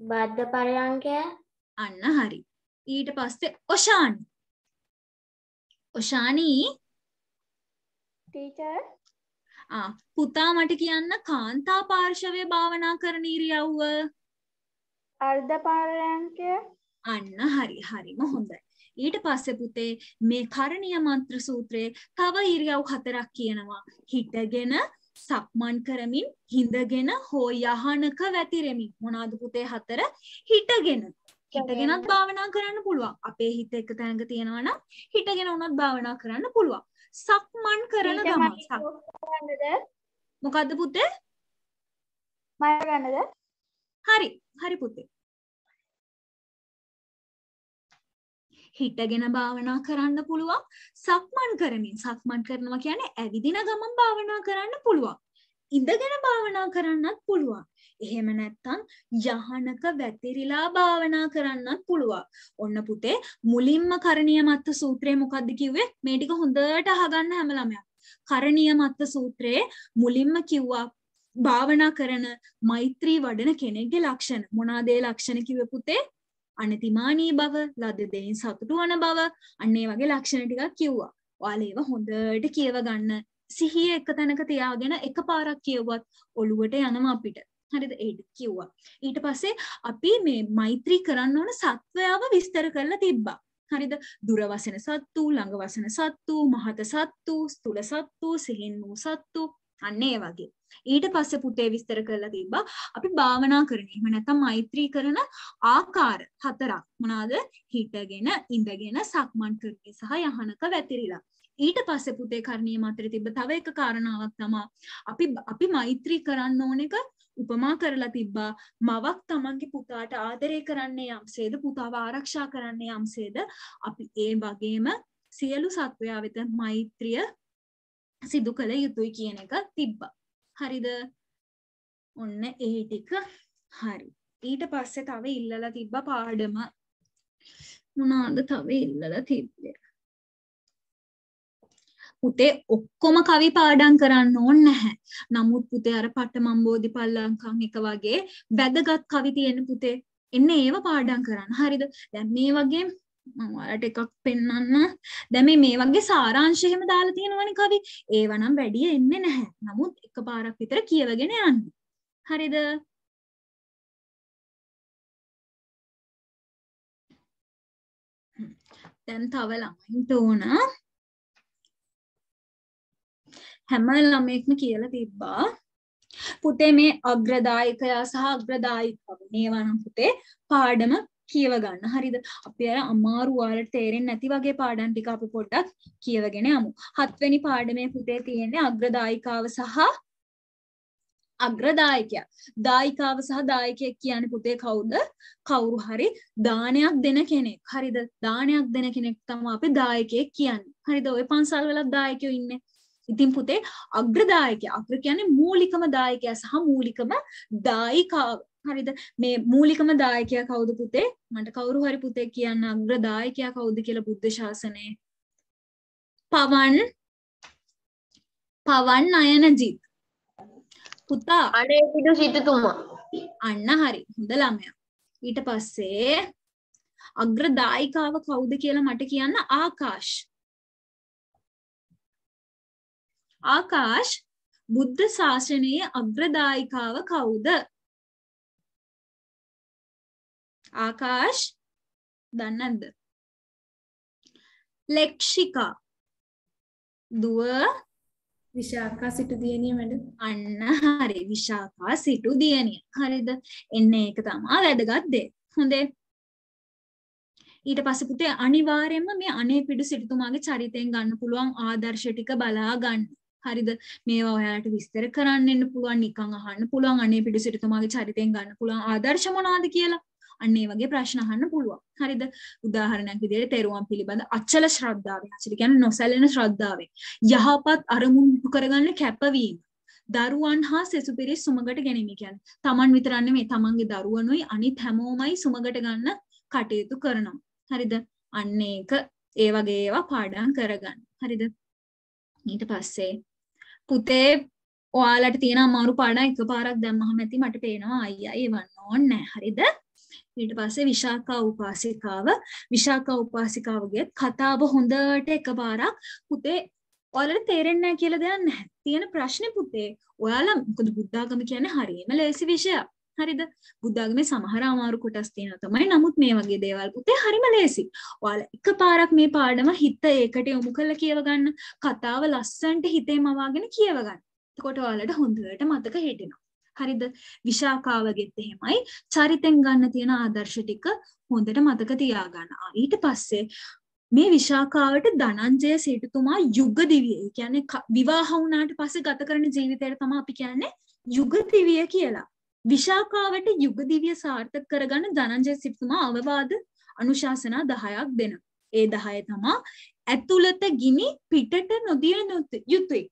බද්ධ පරයන්කය අන්න හරි. ඊට පස්සේ ඔෂානි. ඔෂානී ටීචර් ආ පුතා මට කියන්න කාන්තා පාර්ශවය භාවනා කරන ඉරියව්ව අර්ධ පරයන්කය අන්න හරි හරිම හොඳයි. ඊට පස්සේ පුතේ මේ කරණීය මන්ත්‍ර සූත්‍රයේ තව ඉරියව් හතරක් කියනවා. හිටගෙන සක්මන් කරමින් හිඳගෙන හෝ යහනක වැතිරෙමින් මොනවාද පුතේ හතර හිටගෙන හිටගෙනත් භාවනා කරන්න පුළුවන්. අපේ හිත එක තැනක තියෙනවා නම් හිටගෙන උනත් භාවනා කරන්න පුළුවන්. සක්මන් කරන ගන්නද මොකද්ද පුතේ? මය ගන්නද හරි. හරි පුතේ. හිටගෙන භාවනා කරන්න පුළුවන්. සක්මන් කරමින්. සක්මන් කරනවා කියන්නේ ඇවිදින ගමන් භාවනා කරන්න පුළුවන්. ඉඳගෙන භාවනා කරන්නත් පුළුවන් එහෙම නැත්තම් යහනක වැතිරිලා භාවනා කරන්නත් පුළුවන් ඔන්න පුතේ මුලින්ම කරණීය මත්ත සූත්‍රය මොකද්ද කිව්වේ මේ ටික හොඳට අහගන්න හැම ළමයා කරණීය මත්ත සූත්‍රයේ මුලින්ම කිව්වා භාවනා කරන මෛත්‍රී වඩන කෙනෙක්ගේ ලක්ෂණ මොනවාද ඒ ලක්ෂණ කිව්වේ පුතේ අනතිමානී බව ලද දෙයින් සතුටු වන බව අන්න ඒ වගේ ලක්ෂණ ටිකක් කිව්වා. ඔයාලා ඒව හොඳට කියව ගන්න. සිහිය එක තැනක තියාගෙන එකපාරක් කියවුවත් ඔළුවට යනවා අපිට. හරිද? ඒක කිව්වා. ඊට පස්සේ අපි මේ මෛත්‍රී කරන්න ඕන සත්වයාව විස්තර කරලා තිබ්බා. හරිද? දුර වසන සත්තු, ළඟ වසන සත්තු, මහත සත්තු, ස්තුල සත්තු, සිහින් වූ සත්තු අන්න ඒ වගේ. ඊට පස්සේ පුතේ විස්තර කරලා තිබ්බා අපි භාවනා කරන. එහෙම නැත්නම් මෛත්‍රී කරන ආකාර හතරක් මොනවාද හිටගෙන ඉඳගෙන සක්මන් කරන්නේ සහ යහනක වැතිරිලා ඊට පස්සේ පුතේ කරණීය මාත්‍රේ තිබ්බ තව එක කාරණාවක් තමයි අපි අපි මෛත්‍රී කරන්න ඕන එක උපමා කරලා තිබ්බා. මවක් තමන්ගේ පුතාට ආදරය කරන්නේ යම්සේද? පුතාව ආරක්ෂා කරන්නේ යම්සේද? අපි ඒ වගේම සියලු සත්වයා වෙත මෛත්‍රිය සිදු කළ යුතුයි කියන එක තිබ්බා. හරිද? ඔන්න ඒ ටික හරි. ඊට පස්සේ තව ඉල්ලලා තිබ්බ පාඩම. මොනවාද තව ඉල්ලලා තිබ්බේ? පුතේ ඔක්කොම කවි පාඩම් කරන්න ඕන නැහැ. නමුත් පුතේ අර පට්ටමම්බෝධි පල්ලංකම් එක වගේ වැදගත් කවි තියෙන පුතේ එන්න ඒව පාඩම් කරන්න. හරිද? දැන් මේ වගේ මම ඔයාලට එකක් පෙන්වන්න. දැන් මේ මේ වගේ සාරාංශ එහෙම දාලා තියෙනවනේ කවි. ඒව නම් වැඩි එන්නේ නැහැ. නමුත් එකපාරක් විතර කියවගෙන යන්න. හරිද? දැන් තව ළමයින්ට ඕන හැම ළමයෙක්ම කියලා තිබ්බා. පුතේ මේ අග්‍රදායකයා සහ අග්‍රදායිකව මේවා නම් පුතේ පාඩම කියව ගන්න. හරිද? අපි අර අමාරු ඔයාලට තේරෙන්නේ නැති වගේ පාඩම් ටික අපි පොඩ්ඩක් කියවගෙන යමු. හත්වෙනි පාඩමේ පුතේ තියෙන්නේ අග්‍රදායිකාව සහ අග්‍රදායකයා. දායිකාව සහ දායකයෙක් කියන්නේ පුතේ කවුද? කවුරු හරි දානයක් දෙන කෙනෙක්. හරිද? දානයක් දෙන කෙනෙක් තමයි අපි දායකයෙක් කියන්නේ. හරිද? ඔය පන්සල් වලත් දායකයෝ ඉන්නේ. ඉතින් පුතේ අග්‍රදායකයා අග්‍ර කියන්නේ මූලිකම දායකයා සහ මූලිකම දායිකාව හරිද? මේ මූලිකම දායකයා කවුද පුතේ? මට කවුරු හරි පුතේ කියන්න අග්‍රදායකයා කවුද කියලා බුද්ධ ශාසනයේ? පවන් පවන් නයනජිත්. පුතා. අනේ පිටු සිටතුමා. අන්න හරි. හොඳ ළමයා. ඊට පස්සේ අග්‍රදායිකාව කවුද කියලා මට කියන්න ආකාශ් ආකාශ් බුද්ධ ශාසනයේ අග්‍රදායිකාව කවුද? ආකාශ් දන්නේ නැද්ද ලෙක්ෂිකා. දුව. විශාකා සිටු දියණිය මැඩම් අන්න හරි. විශාකා සිටු දියණිය. හරිද? එන්න ඒක තමා වැදගත් දේ. හොඳේ. ඊට පස්සේ පුතේ අනිවාර්යයෙන්ම මේ අනේ පිඩු සිටුතුමාගේ චරිතයෙන් ගන්න පුළුවන් ආදර්ශ ටික බලා ගන්න හරිද? මේවා ඔයාලට විස්තර කරන්න එන්න පුළුවන් නිකන් අහන්න පුළුවන් අනේ පිඩු සිටුතුමාගේ චරිතයෙන් ගන්න පුළුවන් ආදර්ශ මොනවාද කියලා. අන්න ඒ වගේ ප්‍රශ්න අහන්න පුළුවන්. හරිද? උදාහරණයක් විදිහට තෙරුවන් පිළිබඳ අචල ශ්‍රද්ධාවෙන් අචල කියන්නේ නොසැලෙන ශ්‍රද්ධාවෙන් යහපත් අරමුණු කරගන්න කැපවීම. දරුවන් හා සෙසු පිරිස් සුමගට ගැනීම කියන්නේ. තමන් විතරක් නෙමෙයි තමන්ගේ දරුවනුයි අනිත් හැමෝමයි සුමගට ගන්න කටයුතු කරනවා. හරිද? අන්න ඒක. ඒ වගේ ඒවා පාඩම් කරගන්න. හරිද? ඊට පස්සේ පුතේ ඔයාලට තියෙන අමාරු පාඩම් එකපාරක් දැම්මහම ඇති මට පේනවා අයියා ඒවන්න ඕනේ නැහැ හරිද ඊට පස්සේ විශාකා උපාසිකාව විශාකා උපාසිකාවගේ කතාව හොඳට එකපාරක් පුතේ ඔයාලට තේරෙන්නේ නැහැ කියලා දෙයක් නැහැ. තියෙන ප්‍රශ්නේ පුතේ ඔයාලා මොකද බුද්ධාගම කියන්නේ හරියම ලේසි විෂයක්. හරිද? බුද්ධාගමේ සමහර අමාරු කොටස් තියෙනවා තමයි. නමුත් මේ වගේ දේවල් පුතේ හරිම ලේසි. ඔයාලා එකපාරක් මේ පාඩම හිත ඒකට යොමු කරලා කියව ගන්න. කතාව ලස්සන්ට හිතේ මවාගෙන කියව ගන්න. එතකොට ඔයාලට හොඳට මතක හිටිනවා. හරිද? විශාකාවගෙත් එහෙමයි. චරිතෙන් ගන්න තියෙන ආදර්ශ ටික හොඳට මතක තියාගන්න. ඊට පස්සේ මේ විශාකාවට ධනංජය සිටුතුමා යුග දිවිය. ඒ කියන්නේ විවාහ වුණාට පස්සේ ගත කරන ජීවිතයට තමයි අපි කියන්නේ යුග දිවිය කියලා. විශාකාවට යුග දිවිය සාර්ථක කරගන්න ධනංජය සිටුතුමා අවවාද අනුශාසනා 10ක් දෙනවා. ඒ 10 තමා ඇතුළත ගිනි පිටට නොදිය යුතුයි.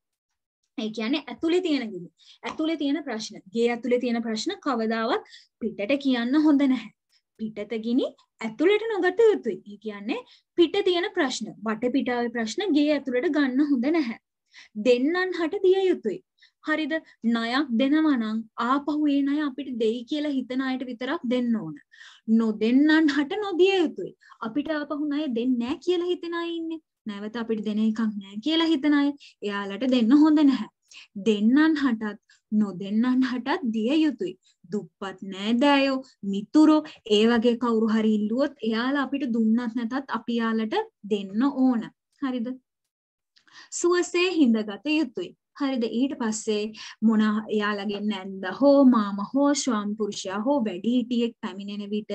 ඒ කියන්නේ ඇතුලේ තියෙන ගිනි. ඇතුලේ තියෙන ප්‍රශ්න. ගේ ඇතුලේ තියෙන ප්‍රශ්න කවදාවත් පිටට කියන්න හොඳ නැහැ. පිටත ගිනි ඇතුළට නොගත යුතුයි. ඒ කියන්නේ පිට තියෙන ප්‍රශ්න, වටපිටාවේ ප්‍රශ්න ගේ ඇතුළට ගන්න හොඳ නැහැ. දෙන්නන් හට දිය යුතුයි. හරිද? ණයක් දෙනවා නම් ආපහු ඒ ණය අපිට දෙයි කියලා හිතන අයට විතරක් දෙන්න ඕන. නොදෙන්නන් හට නොදිය යුතුයි. අපිට ආපහු ණය දෙන්නේ නැහැ කියලා හිතන අය ඉන්නේ. නැවත අපිට දෙන එකක් නැහැ කියලා හිතන අය එයාලට දෙන්න හොඳ නැහැ. දෙන්නන් හටත් නොදෙන්නන් හටත් දිය යුතුයි. දුප්පත් නෑදෑයෝ මිතුරෝ ඒ වගේ කවුරු හරි ඉල්ලුවොත් එයාලා අපිට දුන්නත් නැතත් අපි යාලට දෙන්න ඕන. හරිද? සුවසේ හිඳගත යුතුයි. හරිද ඊට පස්සේ මොන එයාලගේ නැන්ද හෝ මාම හෝ ස්වාම පුරුෂයා හෝ වැඩිහිටියෙක් පැමිණෙන විට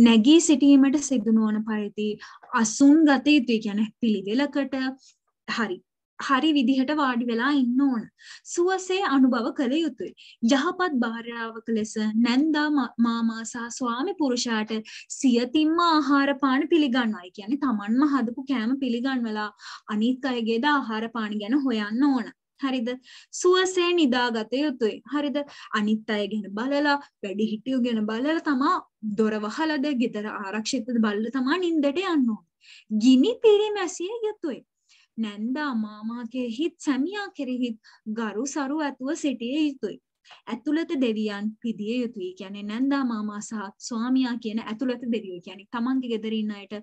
නැගී සිටීමට සිදු නොවන පරිදි අසුන් ගත යුතුයි කියන්නේ පිළිවෙලකට හරි හරි විදිහට වාඩි වෙලා ඉන්න ඕන. සුවසේ අනුභව කළ යුතුයි. යහපත් භාර්යාවක ලෙස නැන්දා මාමා සහ ස්වාමි පුරුෂයාට සියතින්ම ආහාර පාන පිළිගන්නවා. ඒ කියන්නේ Tamanම හදපු කෑම පිළිගන්වලා අනිත් අයගේද ආහාර පාන ගැන හොයන්න ඕන. හරිද? සුවසේ නිදාගත යුතුයි. හරිද? අනිත් අය ගැන බලලා වැඩි හිටියෝ ගැන බලලා තමා දොර වහලද ගෙදර ආරක්ෂිතද බලලා තමා නින්දට යන්න ඕන. ගිනි පිරිමැසිය යුතුයි. නැන්දා මාමා කෙරෙහිත් සැමියා කෙරෙහිත් ගරු සරු ඇතුව සිටිය යුතුයි. ඇතුළත දෙවියන් පිදිය යුතුයි. කියන්නේ නැන්දා මාමා සහ ස්වාමියා කියන ඇතුළත දෙවියෝ. කියන්නේ තමන්ගේ ගෙදර ඉන්න අයට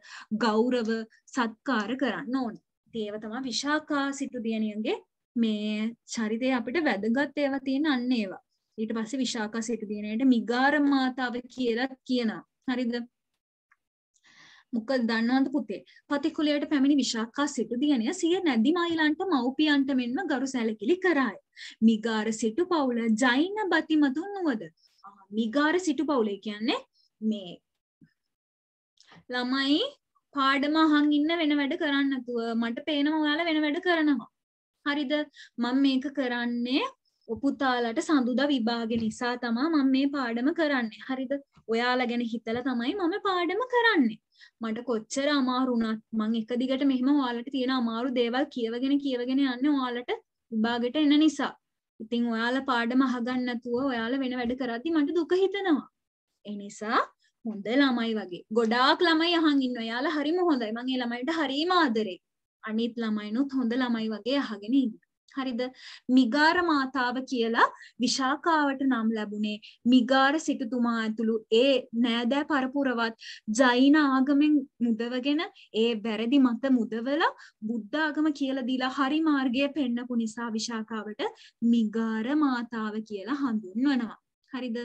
ගෞරව සත්කාර කරන්න ඕනේ. ඒව තමයි විශාකා සිටු දියණියන්ගේ මේ චරිතය අපිට වැදගත් ඒවා තියෙන අන්න ඒවා. ඊට පස්සේ විශාකා සිටු දිනේට මිගාර මාතාව කියලා කියනවා. හරිද? මොකද දන්නවද පුතේ? පතිකුලයට පැමිණි විශාකා සිටු දිනය සිය නැදි මයිලන්ට මව්පියන්ට මෙන්ම ගරු සැලකිලි කරාය. මිගාර සිටු පවුල ජෛන බතිමතුන් නුවද. මිගාර සිටු පවුල කියන්නේ මේ ළමයි පාඩම අහන් ඉන්න වෙන වැඩ කරන්න නැතුව මට පේනවා ඔයාලා වෙන වැඩ කරනවා. හරිද? මම මේක කරන්නේ පුතාලට සඳුදා විභාග නිසා තමා මම මේ පාඩම කරන්නේ. හරිද? ඔයාලා ගැන හිතලා තමයි මම පාඩම කරන්නේ. මට කොච්චර අමාරු වුණත් මං එක දිගට මෙහෙම ඔයාලට තියෙන අමාරු දේවල් කියවගෙන කියවගෙන යන්නේ ඔයාලට විභාගෙට එන නිසා. ඉතින් ඔයාලා පාඩම අහගන්න නැතුව ඔයාලා වෙන වැඩ කරද්දි මට දුක හිතෙනවා. ඒ නිසා හොඳ ළමයි වගේ. ගොඩාක් ළමයි අහන් ඉන්නවා. එයාලා හරිම හොඳයි. මං ඒ ළමයින්ට හරිම ආදරේ. අනිත් ළමයිනුත් හොඳ ළමයි වගේ අහගෙන ඉන්න. හරිද? මිගාර මාතාව කියලා විශාකාවට නම් ලැබුණේ මිගාර සිටුතුමා ඇතුළු ඒ නෑදෑ පරපුරවත් ජෛන ආගමෙන් මුදවගෙන ඒ වැරදි මත මුදවලා බුද්ධ ආගම කියලා දීලා හරි මාර්ගය පෙන්නපු නිසා විශාකාවට මිගාර මාතාව කියලා හඳුන්වනවා. හරිද?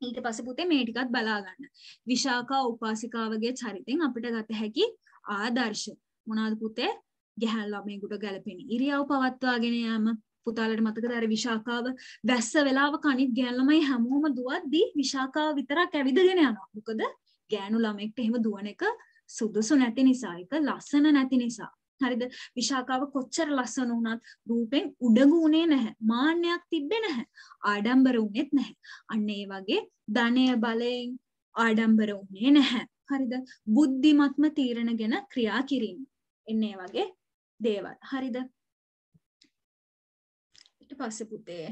ඊට පස්සේ පුතේ මේ ටිකත් බලා ගන්න. විශාකා උපාසිකාවගේ චරිතෙන් අපිට ගත හැකි ආදර්ශ මොනවාද පුතේ ගැහැන් ළමයෙකුට ගැලපෙන ඉරියව් පවත්වාගෙන යාම පුතාලට මතකද අර විශාකාව වැස්ස වෙලාවක අනිත් ගෑන් ළමයි හැමෝම දුවද්දී විශාකාව විතරක් ඇවිදගෙන යනවා. මොකද ගෑනු ළමෙක්ට එහෙම දුවන එක සුදුසු නැති නිසා ඒක ලස්සන නැති නිසා. හරිද? විශාකාව කොච්චර ලස්සන වුණත් රූපෙන් උඩඟු උනේ නැහැ. මාන්නයක් තිබ්බේ නැහැ. ආඩම්බර වුනේත් නැහැ. අන්න ඒ වගේ ධනය බලයෙන් ආඩම්බර වුනේ නැහැ. හරිද? බුද්ධිමත්ම තීරණ ගැන ක්‍රියා කිරීම. එන්නේ වගේ දේවල්. හරිද? ඊට පස්සේ පුතේ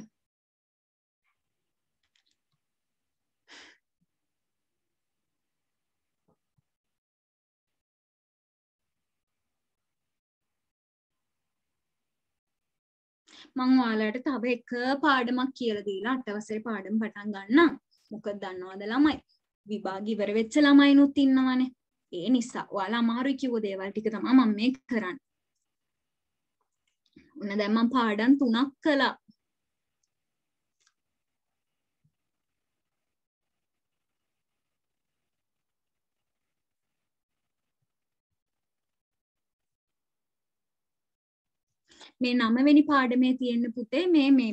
මං ඔයාලට තව එක පාඩමක් කියලා දීලා අටවසරේ පාඩම පටන් ගන්නම්. මොකද දන්නවද ළමයි? විභාග ඉවර වෙච්ච ළමයිනුත් ඉන්නවනේ. ඒ නිසා ඔයාලා අමාරුයි කිව්ව දේවල් ටික තමයි මම මේ කරන්නේ. ඔන්න දැන් මම පාඩම් තුනක් කළා. මේ නවවෙනි පාඩමේ තියෙන පුතේ මේ මේ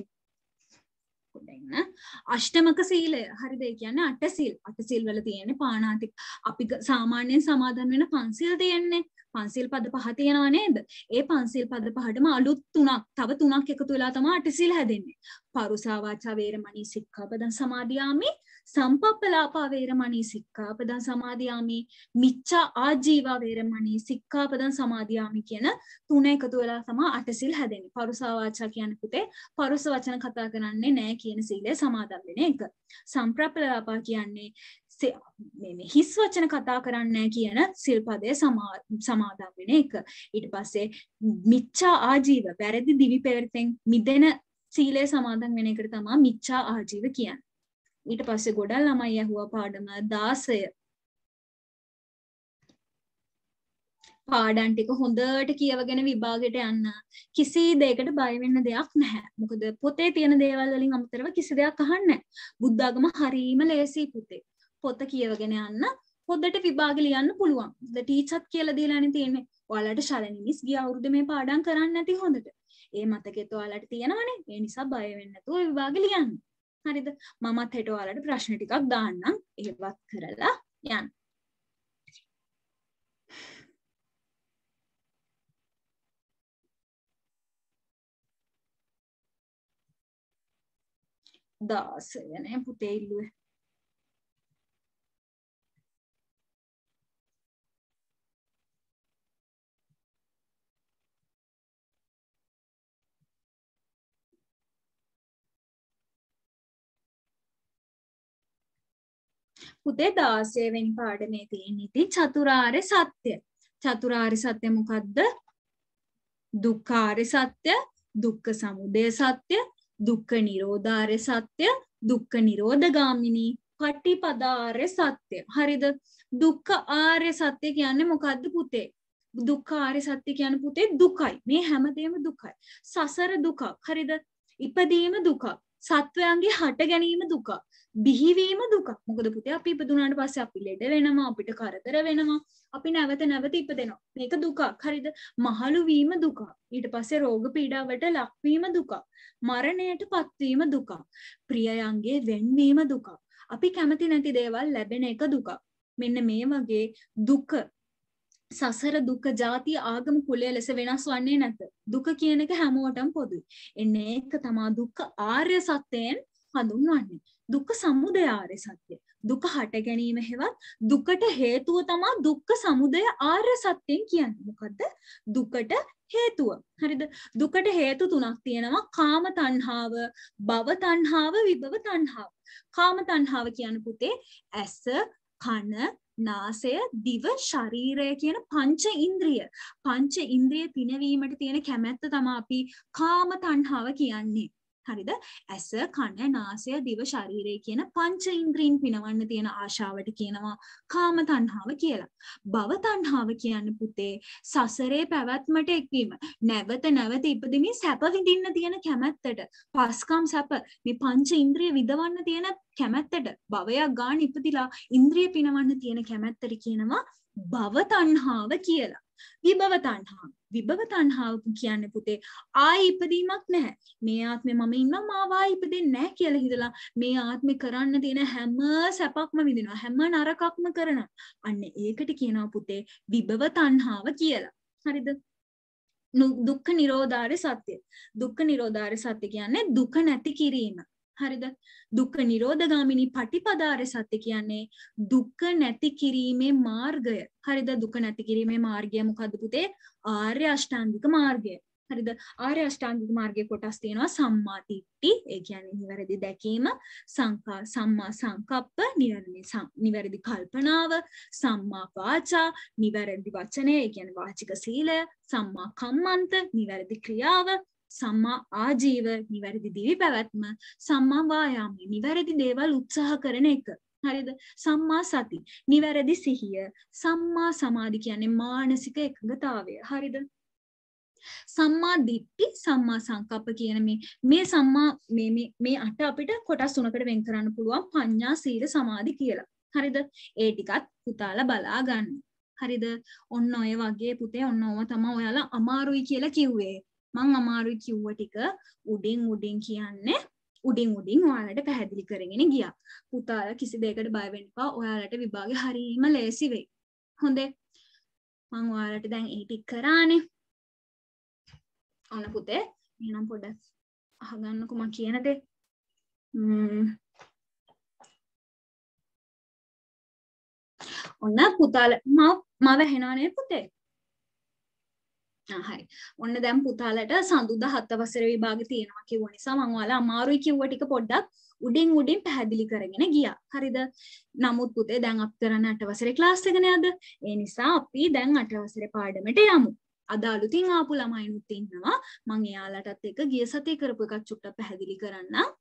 පොඩ්ඩක් ඉන්න. අෂ්ටමක සීලය හරිද ඒ කියන්නේ අටසිල් අටසිල් වල තියෙන්නේ පාණාති අපි ක- සාමාන්‍යයෙන් සමාදන් වෙන පන්සිල් තියෙන්නේ පන්සිල් පද පහ තියෙනවා නේද? ඒ පන්සිල් පද පහටම අලුත් තුනක් තව තුනක් එකතු වෙලා තමයි අටසිල් හැදෙන්නේ. පරුසා වාචා වේරමණී සික්ඛාපදං සමාදියාමි. සම්පප්පලාපා වේරමණී සික්ඛාපදං සමාදියාමි. මිච්ඡා ආජීවා වේරමණී සික්ඛාපදං සමාදියාමි කියන තුන එකතු වෙලා තමයි අටසිල් හැදෙන්නේ. පරුසා වාචා කියන්නේ පුතේ පරුස වචන කතා කරන්නේ නැහැ කියන සීලය සමාදන් වෙන එක. සම්ප්‍රප්පලාපා කියන්නේ සේ- මේ මේ හිස් වචන කතා කරන්නේ නැහැ කියන සිල්පදය සමා- සමාදන් වෙන එක. ඊට පස්සේ මිච්ඡා ආජීව වැරදි දිවි පෙරතෙන් මිදෙන සීලය සමාදන් වෙන එකට තමයි මිච්ඡා ආජීව කියන්නේ. ඊට පස්සේ ගොඩක් ළමයි ඇහුවා පාඩම 16 පාඩම් ටික හොඳට කියවගෙන විභාගෙට යන්න කිසි දෙයකට බය වෙන්න දෙයක් නැහැ. මොකද පොතේ තියෙන දේවල් වලින් අමතරව කිසි දෙයක් අහන්නේ නැහැ. බුද්ධාගම හරීම ලේසි පුතේ. පොත කියවගෙන යන්න හොඳට විභාගෙ ලියන්න පුළුවන්. ද ටීචර්ත් කියලා දීලානේ තියෙන්නේ. ඔයාලට ශලනි මිස් ගිය අවුරුද්දේ මේ පාඩම් කරන්න නැති හොඳට. ඒ මතකෙත් ඔයාලට තියෙනවනේ. ඒ නිසා බය වෙන්න නැතුව විභාගෙ ලියන්න. හරිද? මමත් හෙට ඔයාලට ප්‍රශ්න ටිකක් දාන්නම්. ඒවත් කරලා යන්න. දාසය නේ පුතේ ඉල්ලුවේ. පුතේ 16 වෙනි පාඩමේ තියෙන ඉතින් චතුරාර්ය සත්‍ය. චතුරාර්ය සත්‍ය මොකද්ද? දුක්ඛාර්ය සත්‍ය, දුක්ඛ සමුදය සත්‍ය, දුක්ඛ නිරෝධාර්ය සත්‍ය, දුක්ඛ නිරෝධගාමිනී පටිපදාර්ය සත්‍ය. හරිද? දුක්ඛ ආර්ය සත්‍ය කියන්නේ මොකද්ද පුතේ? දුක්ඛ ආර්ය සත්‍ය කියන්නේ පුතේ දුකයි. මේ හැමදේම දුකයි. සසර දුකක්. හරිද? ඉපදීම දුකක්. සත්වයන්ගේ හට ගැනීම දුකක්. බිහිවීම දුකක්. මොකද පුතේ අපි ඉපදුනාට පස්සේ අපි ලෙඩ වෙනවා, අපිට කරදර වෙනවා, අපි නැවත නැවත ඉපදෙනවා. මේක දුකක්. හරිද? මහලු වීම දුකක්. ඊට පස්සේ රෝග පීඩාවට ලක්වීම දුකක්. මරණයට පත්වීම දුකක්. ප්‍රියයන්ගේ වෙන්වීම දුකක්. අපි කැමති නැති දේවල් ලැබෙන එක දුකක්. මෙන්න මේ වගේ දුක සසර දුක ಜಾති ආගම කුලය ලෙස වෙනස් වන්නේ නැත. දුක කියන එක හැමෝටම පොදුයි. එන්නේ ඒක තමා දුක්ඛ ආර්ය සත්‍යයෙන් හඳුන්වන්නේ. දුක්ඛ සමුදය ආර්ය සත්‍ය. දුක හට ගැනීම හෙවත් දුකට හේතුව තමා දුක්ඛ සමුදය ආර්ය සත්‍යයෙන් කියන්නේ. මොකද්ද? දුකට හේතුව. හරිද? දුකට හේතු තුනක් තියෙනවා. කාම තණ්හාව, භව තණ්හාව, විභව තණ්හාව. කාම තණ්හාව කියන පුතේ ඇස, කන, නාසය දිව ශරීරය කියන පංච ඉන්ද්‍රිය. පංච ඉන්ද්‍රිය පිනවීමට තියෙන කැමැත්ත තමයි අපි කාම තණ්හාව කියන්නේ. හරිද? ඇස කන නාසය දිව ශරීරය කියන පංච ඉන්ද්‍රීන් පිනවන්න තියෙන ආශාවට කියනවා කාම තණ්හාව කියලා. භව තණ්හාව කියන්නේ පුතේ සසරේ පැවැත්මට එක්වීම. නැවත නැවත ඉපදෙමින් සැප විඳින්න තියෙන කැමැත්තට. පස්කම් සැප මේ පංච ඉන්ද්‍රිය විදවන්න තියෙන කැමැත්තට. භවයක් ගාන ඉපදිලා ඉන්ද්‍රිය පිනවන්න තියෙන කැමැත්තට කියනවා භව තණ්හාව කියලා. විභව තණ්හාව. විභව තණ්හාව කියන්නේ පුතේ ආයි ඉපදීමක් නැහැ. මේ ආත්මේ මම ඉන්නවා මාව ආයි ඉපදෙන්නේ නැහැ කියලා හිතලා මේ ආත්මේ කරන්න තියෙන හැම සැපක්ම විඳිනවා. හැම නරකක්ම කරනවා. අන්න ඒකට කියනවා පුතේ විභව තණ්හාව කියලා. හරිද? නු- දුක්ඛ නිරෝධාරය සත්‍ය. දුක්ඛ නිරෝධාරය සත්‍ය කියන්නේ දුක නැති කිරීම. හරිද? දුක්ඛ නිරෝධගාමිනී පටිපදාරය සත්‍ය කියන්නේ දුක නැති කිරීමේ මාර්ගය. හරිද? දුක නැති කිරීමේ මාර්ගය මොකද්ද පුතේ? ආර්ය අෂ්ටාංගික මාර්ගය. හරිද? ආර්ය අෂ්ටාංගික මාර්ගයේ කොටස් තියෙනවා සම්මා දිට්ඨි, ඒ කියන්නේ නිවැරදි දැකීම, සංකා සම්මා සංකප්ප, නිවැරදි සම්- නිවැරදි කල්පනාව, සම්මා වාචා, නිවැරදි වචනය, ඒ කියන්නේ වාචික සීලය, සම්මා කම්මන්ත, නිවැරදි ක්‍රියාව, සම්මා ආජීව, නිවැරදි දිවි පැවැත්ම, සම්මා වායාම, නිවැරදි දේවල් උත්සාහ කරන එක. හරිද සම්මා සති නිවැරදි සිහිය සම්මා සමාධි කියන්නේ මානසික එකඟතාවය හරිද සම්මා දිට්ඨි සම්මා සංකප්ප කියන මේ මේ සම්මා මේ මේ මේ අට අපිට කොටස් තුනකට වෙන් කරන්න පුළුවන් පඤ්ඤා සීල සමාධි කියලා. හරිද? ඒ ටිකත් පුතාලා බලා ගන්න. හරිද? ඔන්න ඔය වගේ පුතේ ඔන්න ඕව තමයි ඔයාලා අමාරුයි කියලා කිව්වේ. මං අමාරුයි කිව්ව ටික උඩින් උඩින් කියන්නේ උඩින් උඩින් ඔයාලට පැහැදිලි කරගෙන ගියා. පුතාලා කිසි දෙයකට බය වෙන්න එපා. ඔයාලට විභාගේ හරීම ලේසි වෙයි. හොඳේ. මං ඔයාලට දැන් ඒ ටික කරානේ. ඔන්න පුතේ එහෙනම් පොඩ්ඩක් අහගන්නකෝ මම කියන දේ. ඔන්න පුතාල මම මම ඇහෙනවනේ පුතේ. හරි. ඔන්න දැන් පුතාලට සඳුදා හත් වසරේ විභාගෙ තියෙනවා කිව්ව නිසා මම ඔයාලා අමාරුයි කිව්ව ටික පොඩ්ඩක් උඩින් උඩින් පැහැදිලි කරගෙන ගියා. හරිද? නමුත් පුතේ දැන් අපි කරන්නේ අට වසරේ ක්ලාස් එකනේ අද. ඒ නිසා අපි දැන් අට වසරේ පාඩමට යමු. අද අලුතින් ආපු ළමයිනුත් ඉන්නවා. මම එයාලටත් එක්ක ගිය සතියේ කරපු එකක් චුට්ටක් පැහැදිලි කරන්නම්.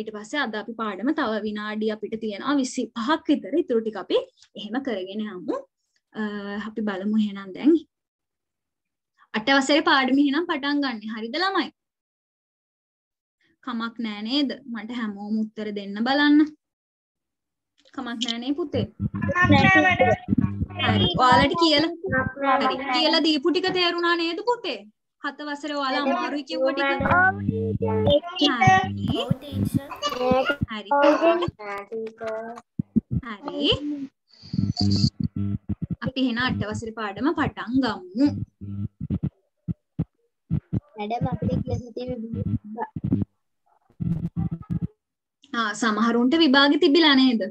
ඊට පස්සේ අද අපි පාඩම තව විනාඩි අපිට තියෙනවා 25ක් විතර. ඊටු ටික අපි එහෙම කරගෙන යමු. අපි බලමු එහෙනම් දැන් අට වසරේ පාඩම එහෙනම් පටන් ගන්න. හරිද ළමයි? කමක් නෑ නේද? මට හැමෝම උත්තර දෙන්න බලන්න. කමක් නෑ නේ පුතේ. හරි. ඔයාලට කියලා හරි. කියලා දීපු ටික තේරුණා නේද පුතේ? හත වසරේ ඔයාලා අමාරුයි කිව්ව ටික. හරි. හරි. අපි එහෙනම් අට වසරේ පාඩම පටන් ගමු. මැඩම් අපිට සතියේ ආ සමහරුන්ට විභාගෙ තිබිලා නේද?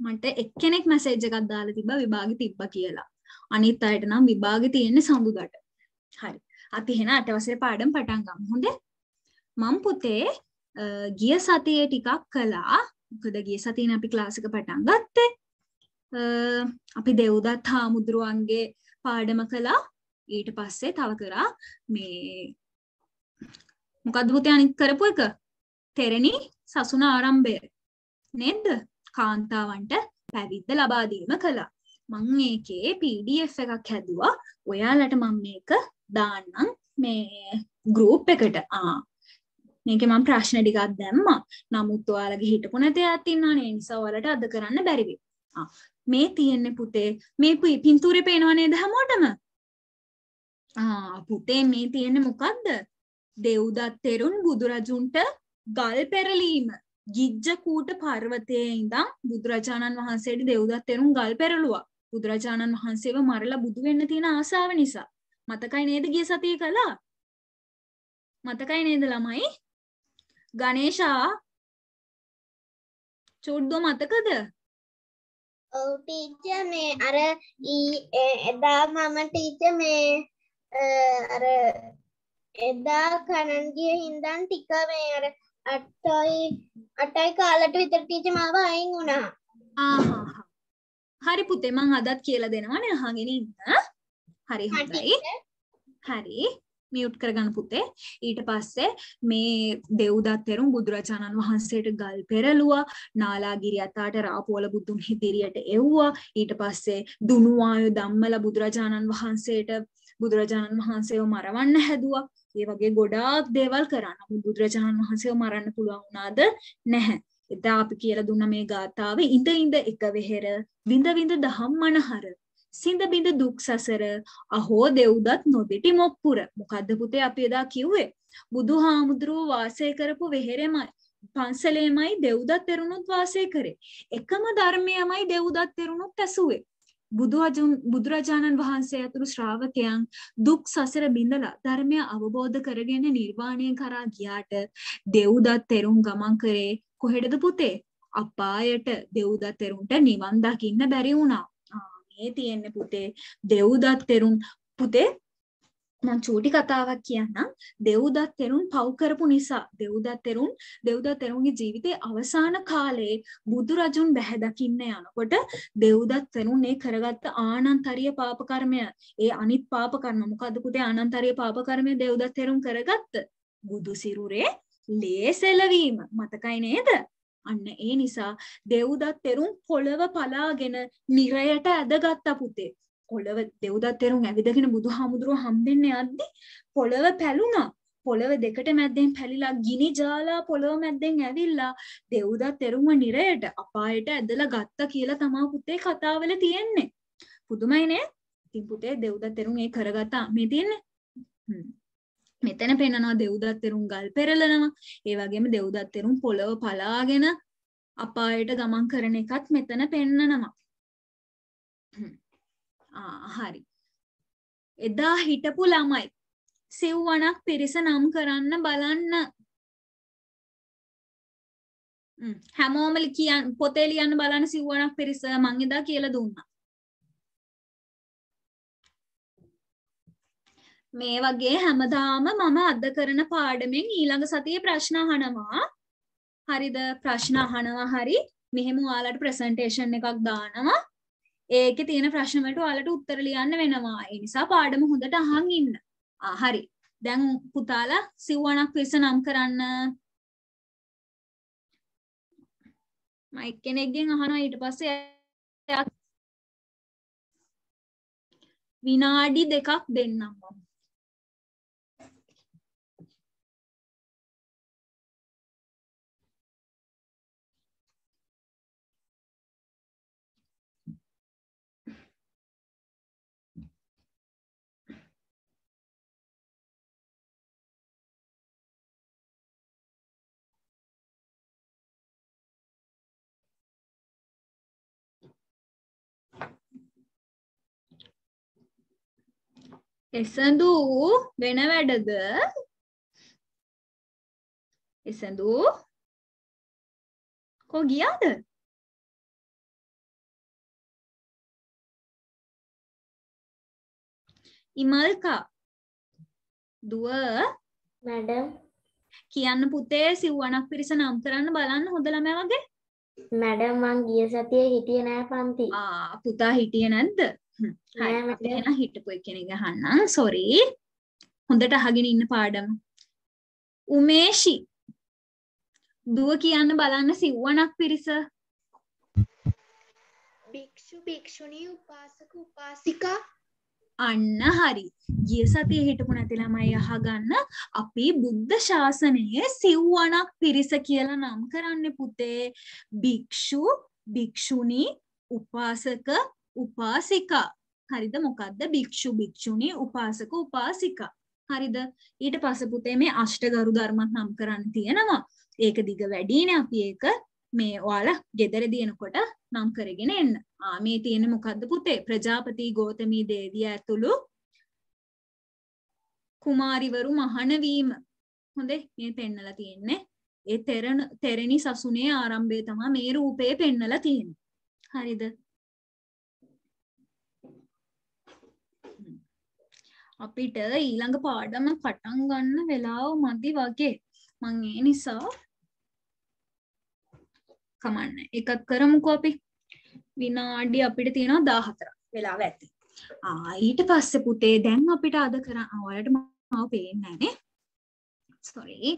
මට එක්කෙනෙක් මැසේජ් එකක් දාලා තිබ්බා විභාගෙ තිබ්බා කියලා. අනිත් අයට නම් විභාගෙ තියෙන්නේ සඳුදාට. හරි. අපි එහෙනම් අට වසරේ පාඩම් පටන් ගමු. හොඳේ? මම පුතේ ගිය සතියේ ටිකක් කළා. මොකද ගිය සතියේ අපි ක්ලාස් එක පටන් ගත්තේ. අපි දෙව්දත් හාමුදුරුවන්ගේ පාඩම කළා. ඊට පස්සේ තව කරා මේ මොකද්ද පුතේ අනිත් කරපු එක? තෙරණි සසුන ආරම්භය. නේද? කාන්තාවන්ට පැවිද්ද ලබා දීම කළා. මම මේකේ PDF එකක් හැදුවා. ඔයාලට මම මේක දාන්නම් මේ ගෲප් එකට. ආ මේකේ මම ප්‍රශ්න ටිකක් දැම්මා. නමුත් ඔයාලගේ හිටපු නැතේ අයත් ඉන්නවනේ. ඒ නිසා ඔයාලට අද කරන්න බැරි වෙයි. ආ මේ තියෙන්නේ පුතේ මේ පින්තූරේ පේනව නේද හැමෝටම? ආ පුතේ මේ තියෙන්නේ මොකද්ද? දෙව්දත් තෙරුන් බුදුරජුන්ට ගල් පෙරලීම ගිජ්ජකූට පර්වතයේ ඉඳන් බුදුරජාණන් වහන්සේට දෙව්දත් තෙරුන් ගල් පෙරළුවා. බුදුරජාණන් වහන්සේව මරලා බුදු වෙන්න තියෙන ආසාව නිසා. මතකයි නේද ගිය සතියේ කළා? මතකයි නේද ළමයි? ගණේෂා චුඩ්ඩෝ මතකද? ඔව් ටීචර් මේ අර එදා මම ටීචර් මේ අර එදා කනන් ගිය හින්දා ටික මේ අර අටයි අටයි කාලට විතර ටීචර් මාව අයින් වුණා. ආහා. හරි පුතේ මං අදත් කියලා දෙනවනේ අහගෙන ඉන්න. හරි හොඳයි. හරි. මියුට් කරගන්න පුතේ. ඊට පස්සේ මේ දෙව්දත් තෙරුන් බුදුරජාණන් වහන්සේට ගල් පෙරළුවා. නාලාගිරි අතාට රාපෝල බුදුන් හිදිරියට එව්වා. ඊට පස්සේ දුනුවායු ධම්මල බුදුරජාණන් වහන්සේට බුදුරජාණන් වහන්සේව මරවන්න හැදුවා. ඒ වගේ ගොඩාක් දේවල් කරා. නමුත් බුදුරජාණන් වහන්සේව මරන්න පුළුවන් වුණාද නැහැ. එදා අපි කියලා දුන්න මේ ගාථාවේ ඉඳ ඉඳ එක වෙහෙර විඳ විඳ දහම් මනහර සිඳ බිඳ දුක් සසර අහෝ දෙව්දත් නොදෙටි මොක්පුර මොකද්ද පුතේ අපි එදා කිව්වේ? බුදුහාමුදුරුවෝ වාසය කරපු වෙහෙරෙමයි පන්සලේමයි දෙව්දත් තෙරුණුත් වාසය කරේ. එකම ධර්මයමයි දෙව්දත් තෙරුණුත් ඇසුවේ. බුදුරජුන් බුදුරජාණන් වහන්සේ ඇතුළු ශ්‍රාවකයන් දුක් සසර බිඳලා ධර්මය අවබෝධ කරගෙන නිර්වාණය කරා ගියාට දෙව්දත් තෙරුන් ගමන් කරේ කොහෙටද පුතේ? අපායට. දෙව්දත් තෙරුන්ට නිවන් දකින්න බැරි වුණා. මේ තියෙන්නේ පුතේ. දෙව්දත් තෙරුන් පුතේ මං චූටි කතාවක් කියන්නම්. දෙව්දත් තෙරුන් පව් කරපු නිසා. දෙව්දත් තෙරුන් දෙව්දත් තෙරුන්ගේ ජීවිතේ අවසාන කාලේ බුදුරජුන් බැහැ දකින්න යනකොට දෙව්දත් තෙරුන් ඒ කරගත්ත ආනන්තරීය පාප කර්මය ඒ අනිත් පාප කර්ම මොකද්ද පුතේ? ආනන්තරීය පාප කර්මය දෙව්දත් තෙරුන් කරගත්ත බුදු සිරුරේ ලේසෙලවීම මතකයි නේද? අන්න ඒ නිසා දෙව්දත් තෙරුන් පොළව පලාගෙන නිරයට ඇදගත්ත පුතේ. පොළව දෙව්දත් තෙරුන් ඇවිදගෙන බුදුහාමුදුරුව හම්බෙන්න යද්දි පොළව පැලුණා. පොළව දෙකට මැද්දෙන් පැලිලා ගිනි ජාලා පොළව මැද්දෙන් ඇවිල්ලා දෙව්දත් තෙරුන්ව නිරයට අපායට ඇදලා ගත්ත කියලා තමා පුතේ කතාවල තියෙන්නේ. පුදුමයිනේ. ඉතින් පුතේ දෙව්දත් තෙරුන් ඒ කරගත්තා මේ තියෙන්නේ. මෙතන පෙන්නනවා දෙව්දත් තෙරුන් ගල් පෙරලනවා. ඒ වගේම දෙව්දත් තෙරුන් පොළව පලාගෙන අපායට ගමන් කරන එකත් මෙතන පෙන්නනවා. හරි. එදා හිටපු ළමයි සිව්වනක් පිරිස නම් කරන්න බලන්න. හැමෝම කියන් පොතේ ලියන්න බලන්න සිව්වනක් පිරිස මං එදා කියලා දුන්නා. මේ වගේ හැමදාම මම අද කරන පාඩමෙන් ඊළඟ සතියේ ප්‍රශ්න අහනවා. හරිද ප්‍රශ්න අහනවා හරි මෙහෙම ඔයාලට ප්‍රසන්ටේෂන් එකක් දානවා. ඒකේ තියෙන ප්‍රශ්න වලට ඔයාලට උත්තර ලියන්න වෙනවා. ඒ නිසා පාඩම හොඳට අහන් ඉන්න. ආ හරි. දැන් පුතාලා සිව්වණක් පිරිස නම් කරන්න. මයික් කෙනෙක්ගෙන් අහනවා ඊට පස්සේ විනාඩි දෙකක් දෙන්නම් මම. එසඳු වෙන වැඩද? එසඳු කෝ ගියාද? ඉමල්කා. දුව. මැඩම්. කියන්න පුතේ සිව්වනක් පිරිස නම් කරන්න බලන්න හොඳ ළමයා වගේ මැඩම් මං ගිය සතියේ හිටියේ නෑ පන්ති. ආ පුතා හිටියේ නැද්ද නෑ හරි මැඩම්. එහෙනම් හිටපු කෙනෙක් අහන්නම් සොරි හොඳට අහගෙන ඉන්න පාඩම. උමේෂි. දුව කියන්න බලන්න සිව්වනක් පිරිස. භික්ෂු භික්ෂුණී උපාසක උපාසිකා. අන්න හරි. ගිය සතියේ හිටපු නැති ළමයි අහගන්න. අපි බුද්ධ ශාසනයේ සිව්වනක් පිරිස කියලා නම් කරන්නේ පුතේ. භික්ෂු භික්ෂුණී උපාසක උපාසිකා හරිද මොකද්ද භික්ෂු භික්ෂුණී උපාසක උපාසිකා හරිද ඊට පස්සේ පුතේ මේ අෂ්ටගරු ධර්මත් නම් කරන්න තියෙනවා ඒක දිග වැඩිනේ අපි ඒක මේ ඔයාලා ගෙදරදී එනකොට නම් කරගෙන එන්න. ආ මේ තියෙන්නේ මොකද්ද පුතේ? ප්‍රජාපති ගෝතමී දේවිය ඇතුළු කුමාරිවරු මහණ වීම. හොඳේ මේ පෙන්නලා තියෙන්නේ. ඒ තෙරණ තෙරණි සසුනේ ආරම්භය තමයි මේ රූපේ පෙන්නලා තියෙන්නේ. හරිද? අපිට ඊළඟ පාඩම පටන් ගන්න වෙලාව මදි වගේ. මං ඒ නිසා කමන්න එකක් කරමුකෝ අපි විනාඩි අපිට තියෙනවා 14ක් වෙලාව ඇති. ආ ඊට පස්සේ පුතේ දැන් අපිට අද කරන්න ඔයාලට මාව පේන්නේ නැහනේ. sorry.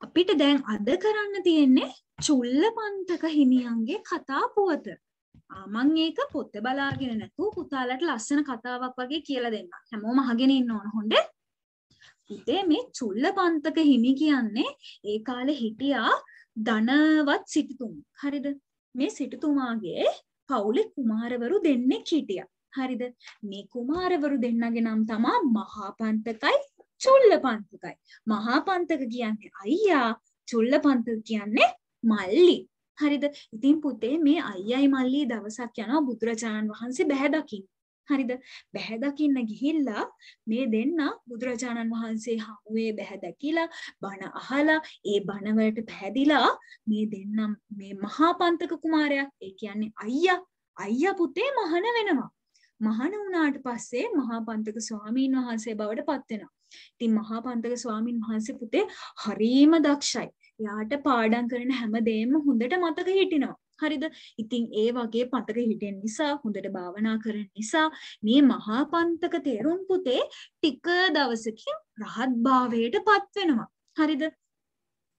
අපිට දැන් අද කරන්න තියෙන්නේ චුල්ලපන්තක හිමියන්ගේ කතා පුවත. ආ මං ඒක පොතේ බලාගෙන නැතුව පුතාලට ලස්සන කතාවක් වගේ කියලා දෙන්න. හැමෝම අහගෙන ඉන්න ඕන හොඳේ. පුතේ මේ චුල්ලපන්තක හිමි කියන්නේ ඒ කාලේ හිටියා ධනවත් සිටුතුම. හරිද? මේ සිටුතුමාගේ පවුලේ කුමාරවරු දෙන්නෙක් හිටියා. හරිද? මේ කුමාරවරු දෙන්නගේ නම් තමා මහාපන්තකයි චුල්ලපන්තකයි. මහාපන්තක කියන්නේ අයියා, චුල්ලපන්තක කියන්නේ මල්ලි. හරිද? ඉතින් පුතේ මේ අයියයි මල්ලි දවසක් යනවා බුදුරජාණන් වහන්සේ බැහැ දකින්න. හරිද? බැහැ දකින්න ගිහිල්ලා මේ දෙන්න බුදුරජාණන් වහන්සේ හමුවේ බැහැ දැකිලා බණ අහලා ඒ බණ වලට පැහැදිලා මේ දෙන්නම් මේ මහා පන්තක කුමාරයා ඒ කියන්නේ අයියා අයියා පුතේ මහාන වෙනවා. මහාන වුණාට පස්සේ මහා පන්තක ස්වාමීන් වහන්සේ බවට පත් වෙනවා. ඉතින් මහා පන්තක ස්වාමීන් වහන්සේ පුතේ හරීම දක්ෂයි. එයාට පාඩම් කරන හැම දෙයක්ම හොඳට මතක හිටිනවා. හරිද? ඉතින් ඒ වගේ මතක හිටින නිසා හොඳට භාවනා කරන නිසා මේ මහා පන්තක තේරුම් පුතේ ටික දවසකින් රහත් භාවයට පත් වෙනවා. හරිද?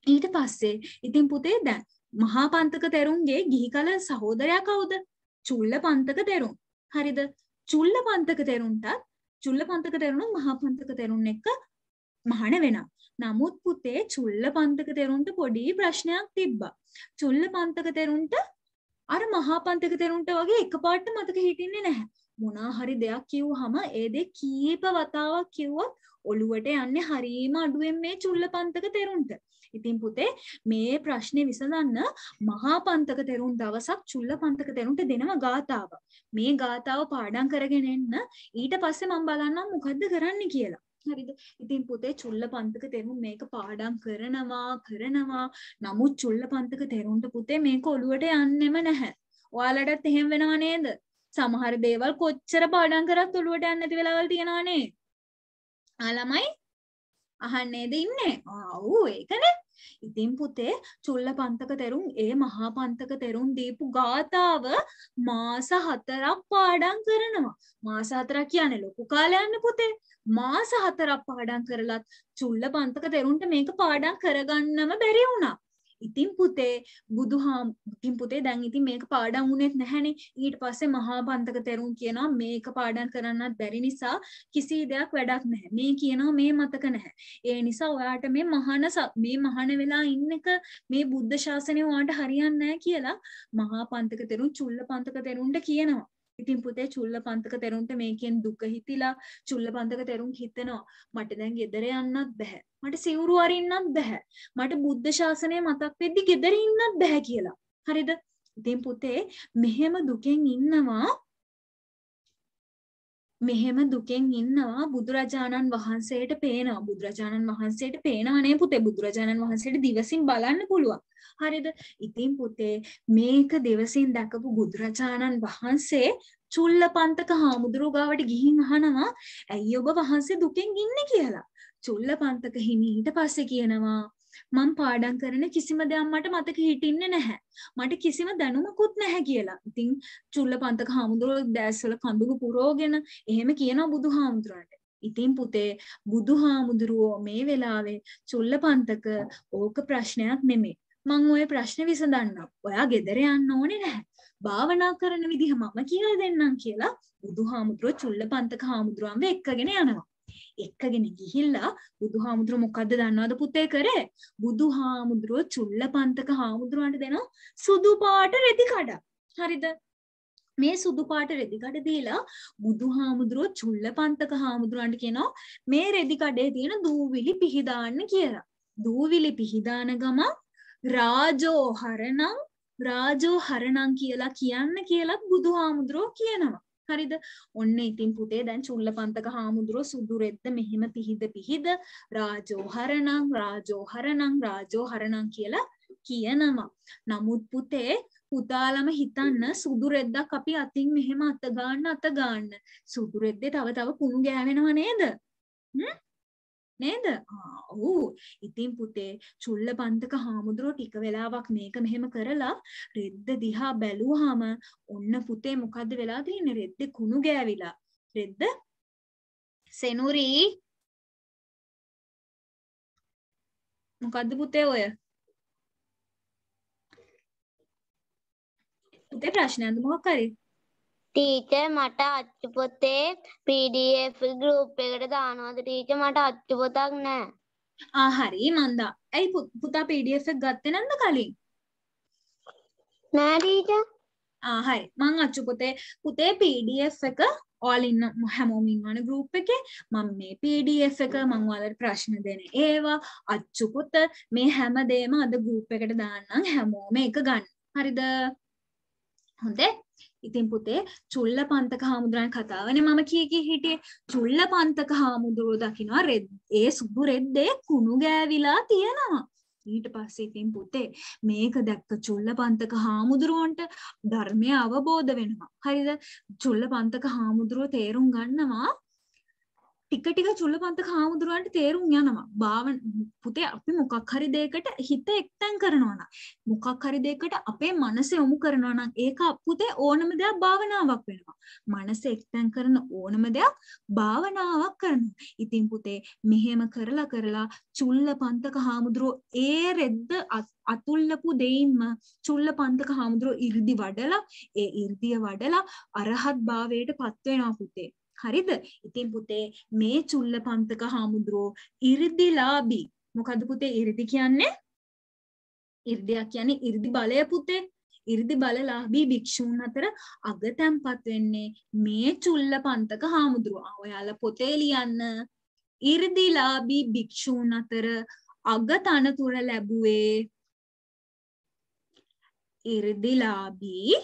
ඊට පස්සේ ඉතින් පුතේ දැන් මහා පන්තක තෙරුන්ගේ ගිහි කල සහෝදරයා කවුද චුල්ල පන්තක තෙරුන් හරිද චුල්ල පන්තක තෙරුන්ටත් චුල්ල පන්තක තෙරුණු මහා පන්තක තෙරුන් එක්ක මහන වෙනවා නමුත් පුතේ චුල්ල පන්තක තෙරුන්ට පොඩි ප්‍රශ්නයක් තිබ්බා චුල්ල පන්තක තෙරුන්ට අර මහා පන්තක තෙරුන්ට වගේ එකපාරට මතක හිටින්නේ නැහැ මොනා හරි දෙයක් කිව්වහම ඒ දේ කීප වතාවක් කිව්වොත් ඔළුවට යන්නේ හරීම අඩුවෙන් මේ චුල්ල පන්තක තෙරුන්ට ඉතින් පුතේ මේ ප්‍රශ්නේ විසඳන්න මහා පන්තක තෙරුන් දවසක් චුල්ල පන්තක තෙරුන්ට දෙනවා ගාතාව. මේ ගාතාව පාඩම් කරගෙන එන්න ඊට පස්සේ මම බලන්නම් මොකද්ද කරන්න කියලා. හරිද? ඉතින් පුතේ චුල්ල පන්තක තෙරුන් මේක පාඩම් කරනවා කරනවා. නමුත් චුල්ල පන්තක තෙරුන්ට පුතේ මේක ඔළුවට යන්නෙම නැහැ. ඔයාලටත් එහෙම වෙනව නේද? සමහර දේවල් කොච්චර පාඩම් කරත් ඔළුවට යන්නේ නැති වෙලාවල් තියෙනවා නේ. ආ ළමයි අහන්නේද ඉන්නේ? ආව් ඒකනේ. ඉතින් පුතේ චුල්ල පන්තක තෙරුන් ඒ මහා පන්තක තෙරුන් දීපු ගාතාව මාස හතරක් පාඩම් කරනවා. මාස හතරක් කියන්නේ ලොකු කාලයක්නේ පුතේ. මාස හතරක් පාඩම් කරලත් චුල්ල පන්තක තෙරුන්ට මේක පාඩම් කරගන්නම බැරි වුණා. ඉතින් පුතේ බුදුහාම ඉතින් පුතේ දැන් ඉතින් මේක පාඩම් වුණෙත් නැහැනේ. ඊට පස්සේ මහා පන්තක තෙරුන් කියනවා මේක පාඩම් කරන්නත් බැරි නිසා කිසි දෙයක් වැඩක් නැහැ. මේ කියනවා මේ මතක නැහැ. ඒ නිසා ඔයාට මේ මහාන මේ මහාන වෙලා ඉන්න එක මේ බුද්ධ ශාසනය ඔයාට හරියන්නේ නැහැ කියලා මහා පන්තක තෙරුන් චුල්ල පන්තක තෙරුන්ට කියනවා. ඉතින් පුතේ චුල්ල පන්තක තෙරුන්ට මේකෙන් දුක හිතිලා චුල්ල පන්තක තෙරුන් හිතනවා. මට දැන් ගෙදර යන්නත් බෑ මට සිවුරු අරින්නත් බෑ මට බුද්ධ ශාසනය මතක් වෙද්දි ගෙදර ඉන්නත් බෑ කියලා. හරිද? ඉතින් පුතේ මෙහෙම දුකෙන් ඉන්නවා මෙහෙම දුකෙන් ඉන්නවා බුදුරජාණන් වහන්සේට පේනවා. බුදුරජාණන් වහන්සේට පේනවනේ පුතේ. බුදුරජාණන් වහන්සේට දිවසින් බලන්න පුළුවන්. හරිද? ඉතින් පුතේ මේක දෙවසින් දැකපු බුදුරජාණන් වහන්සේ චුල්ලපන්තක හාමුදුරුවෝ ගාවට ගිහින් අහනවා ඇයි ඔබ වහන්සේ දුකෙන් ඉන්නේ කියලා? චුල්ලපන්තක හිමි ඊට පස්සේ කියනවා මම පාඩම් කරන කිසිම දෙයක් මට මතක හිටින්නේ නැහැ. මට කිසිම දැනුමකුත් නැහැ කියලා. ඉතින් චුල්ලපන්තක හාමුදුරුවෝ දැස්වල කඳුළු පුරෝගෙන එහෙම කියනවා බුදුහාමුදුරන්ට. ඉතින් පුතේ බුදුහාමුදුරුවෝ මේ වෙලාවේ චුල්ලපන්තක ඕක ප්‍රශ්නයක් නෙමෙයි. මං ওই ප්‍රශ්නේ විසඳන්නම්. ඔයා ගෙදර යන්න ඕනේ නැහැ. භාවනා කරන විදිහ මම කියලා දෙන්නම් කියලා බුදුහාමුදුරුවෝ චුල්ලපන්තක හාමුදුරුවන්ව එක්කගෙන යනවා. එක්කගෙන ගිහිල්ලා බුදුහාමුදුරුවෝ මොකද්ද දන්නවද පුතේ කරේ? බුදුහාමුදුරුවෝ චුල්ලපන්තක හාමුදුරුවන්ට දෙනවා සුදු පාට රෙදි කඩක්. හරිද? මේ සුදු පාට රෙදි කඩ දීලා බුදුහාමුදුරුවෝ චුල්ලපන්තක හාමුදුරුවන්ට කියනවා මේ රෙදි කඩේ තියෙන දූවිලි පිහිදාන්න කියලා. දූවිලි පිහිදාන ගමන් රාජෝ හරණං රාජෝ හරණං කියලා කියන්න කියලත් බුදුහාමුදුරුවෝ කියනවා. හරිද ඔන්න ඉතින් පුතේ දැන් චුල්ලපන්තක හාමුදුරුවෝ සුදු රෙද්ද මෙහෙම පිහිද පිහිද රාජෝහරණං රාජෝහරණං රාජෝහරණං කියලා කියනවා. නමුත් පුතේ පුතාලම හිතන්න සුදු රෙද්දක් අපි අතින් මෙහෙම අත ගන්න අත ගන්න. සුදු රෙද්දේ තව තව කුණු ගෑවෙනව නේද? නේද? ඔව්. ඉතින් පුතේ චුල්ලපන්තක හාමුදුරුවෝ ටික වෙලාවක් මේක මෙහෙම කරලා රෙද්ද දිහා බැලුවාම ඔන්න පුතේ මොකද්ද වෙලා තියෙන්නේ? රෙද්දේ කුණු ගෑවිලා. රෙද්ද සෙනුරි මොකද්ද පුතේ ඔය? පුතේ ප්‍රශ්නයක්ද මොකක් හරි? ටීචර් මට අච්චු පොතේ PDF ගෲප් එකට දානවද ටීචර් මට අච්චු පොතක් නැහැ. ආ හරි මන්දා. ඇයි පුතා PDF එක ගත්තේ නැන්ද කලින්? නෑ ටීචර්. ආ හරි. මං අච්චු පොතේ පුතේ PDF එක all ඉන්න හැමෝම ඉන්නවනේ group එකේ මම මේ PDF එක මම ඔයාලට ප්‍රශ්න දෙන ඒවා අච්චු පොත මේ හැමදේම අද group එකට දාන්නම් හැමෝම එක ගන්න. හරිද? හොඳේ? ඉතින් පුතේ චුල්ල පන්තක හාමුදුරන් කතාවනේ මම කිය කී හිටියේ. චුල්ල පන්තක හාමුදුරුවෝ දකිනවා ඒ සුදු රෙද්දේ කුණු ගෑවිලා තියෙනවා. ඊට පස්සේ ඉතින් පුතේ මේක දැක්ක චුල්ල පන්තක හාමුදුරුවන්ට ධර්මය අවබෝධ වෙනවා. හරිද? චුල්ල පන්තක හාමුදුරුවෝ තේරුම් ගන්නවා ටික ටික චුල්ලපන්තක හාමුදුරුවන්ට තේරුම් යනවා. භාවන් පුතේ අපි මොකක් හරි දෙයකට හිත එක්තැන් කරනවා නම් මොකක් හරි දෙයකට අපේ මනස යොමු කරනවා නම් ඒක පුතේ ඕනම දෙයක් භාවනාවක් වෙනවා. මනස එක්තැන් කරන ඕනම දෙයක් භාවනාවක් කරනවා. ඉතින් පුතේ මෙහෙම කරලා කරලා චුල්ලපන්තක හාමුදුරුවෝ ඒ රෙද්ද අතුල්ලපු දෙයින්ම චුල්ල පන්තක හාමුදුරුව ඉරිදි වඩලා ඒ ඉර්දිය වඩලා අරහත් භාවයට පත්වෙනවා පුතේ. හරිද? ඉතින් පුතේ මේ චුල්ල පන්තක හාමුදුරුවෝ ඉරිදිලාබී මොකද පුතේ ඉරිදි කියන්නේ? ඉරිදියක් කියන්නේ ඉරිදි බලය පුතේ. ඉරිදි බලලාබී භික්ෂූන් අතර අග තැන්පත් වෙන්නේ මේ චුල්ල පන්තක හාමුදුරුවෝ. ඔයාල පොතේ ලියන්න. ඉරිදිලාබී භික්ෂූන් අතර අග තනතුර ලැබුවේ ඉරිදිලාබී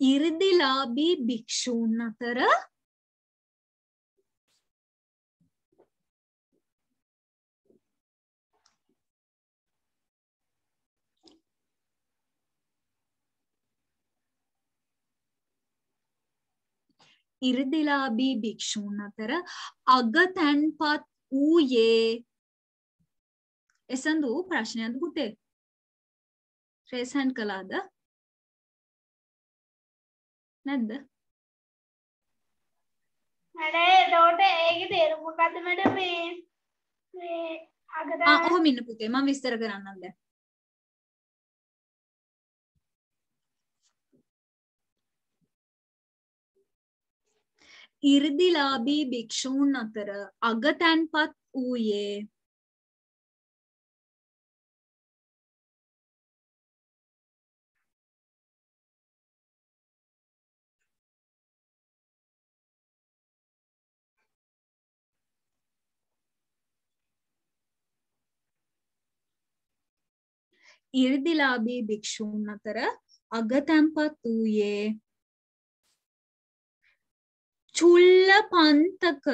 ಇರ್ದಿಲಾಬಿ ಭಿಕ್ಷೂನ ತರ ಇರ್ದಿಲಾಬಿ ಭಿಕ್ಷೂನ ತರ ಅಗತನ್ ಪಾತ್ ಊಯೇ. ಎಸಂದು ಪ್ರಾಶನೆ ಅಂತ ಗೊತ್ತೇ ರೇಸ್ ಹ್ಯಾಂಡ್ ಕಲಾದ නැද්ද? මඩ එතකොට ඒක තේරුම් මොකද්ද මට මේ මේ අගදා ආ ඔහොම ඉන්න පුතේ. මම විස්තර කරන්නම් දැන්. ඉරිදිලාබී භික්ෂූන් අතර අගතැන්පත් වූයේ ඉරිදිලාබී භික්ෂූන් අතර අගතැන්පත් වූයේ චුල්ල පන්තක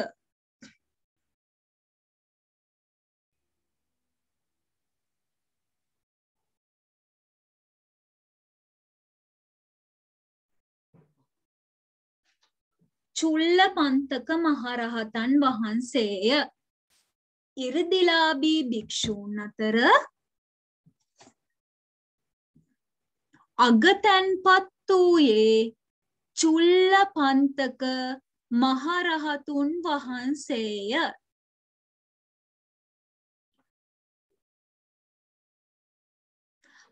චුල්ල පන්තක මහරහතන් වහන්සේය. ඉරිදිලාබී භික්ෂූන් අතර අගතැන්පත් වූයේ චුල්ල පන්තක මහරහතුන් වහන්සේය.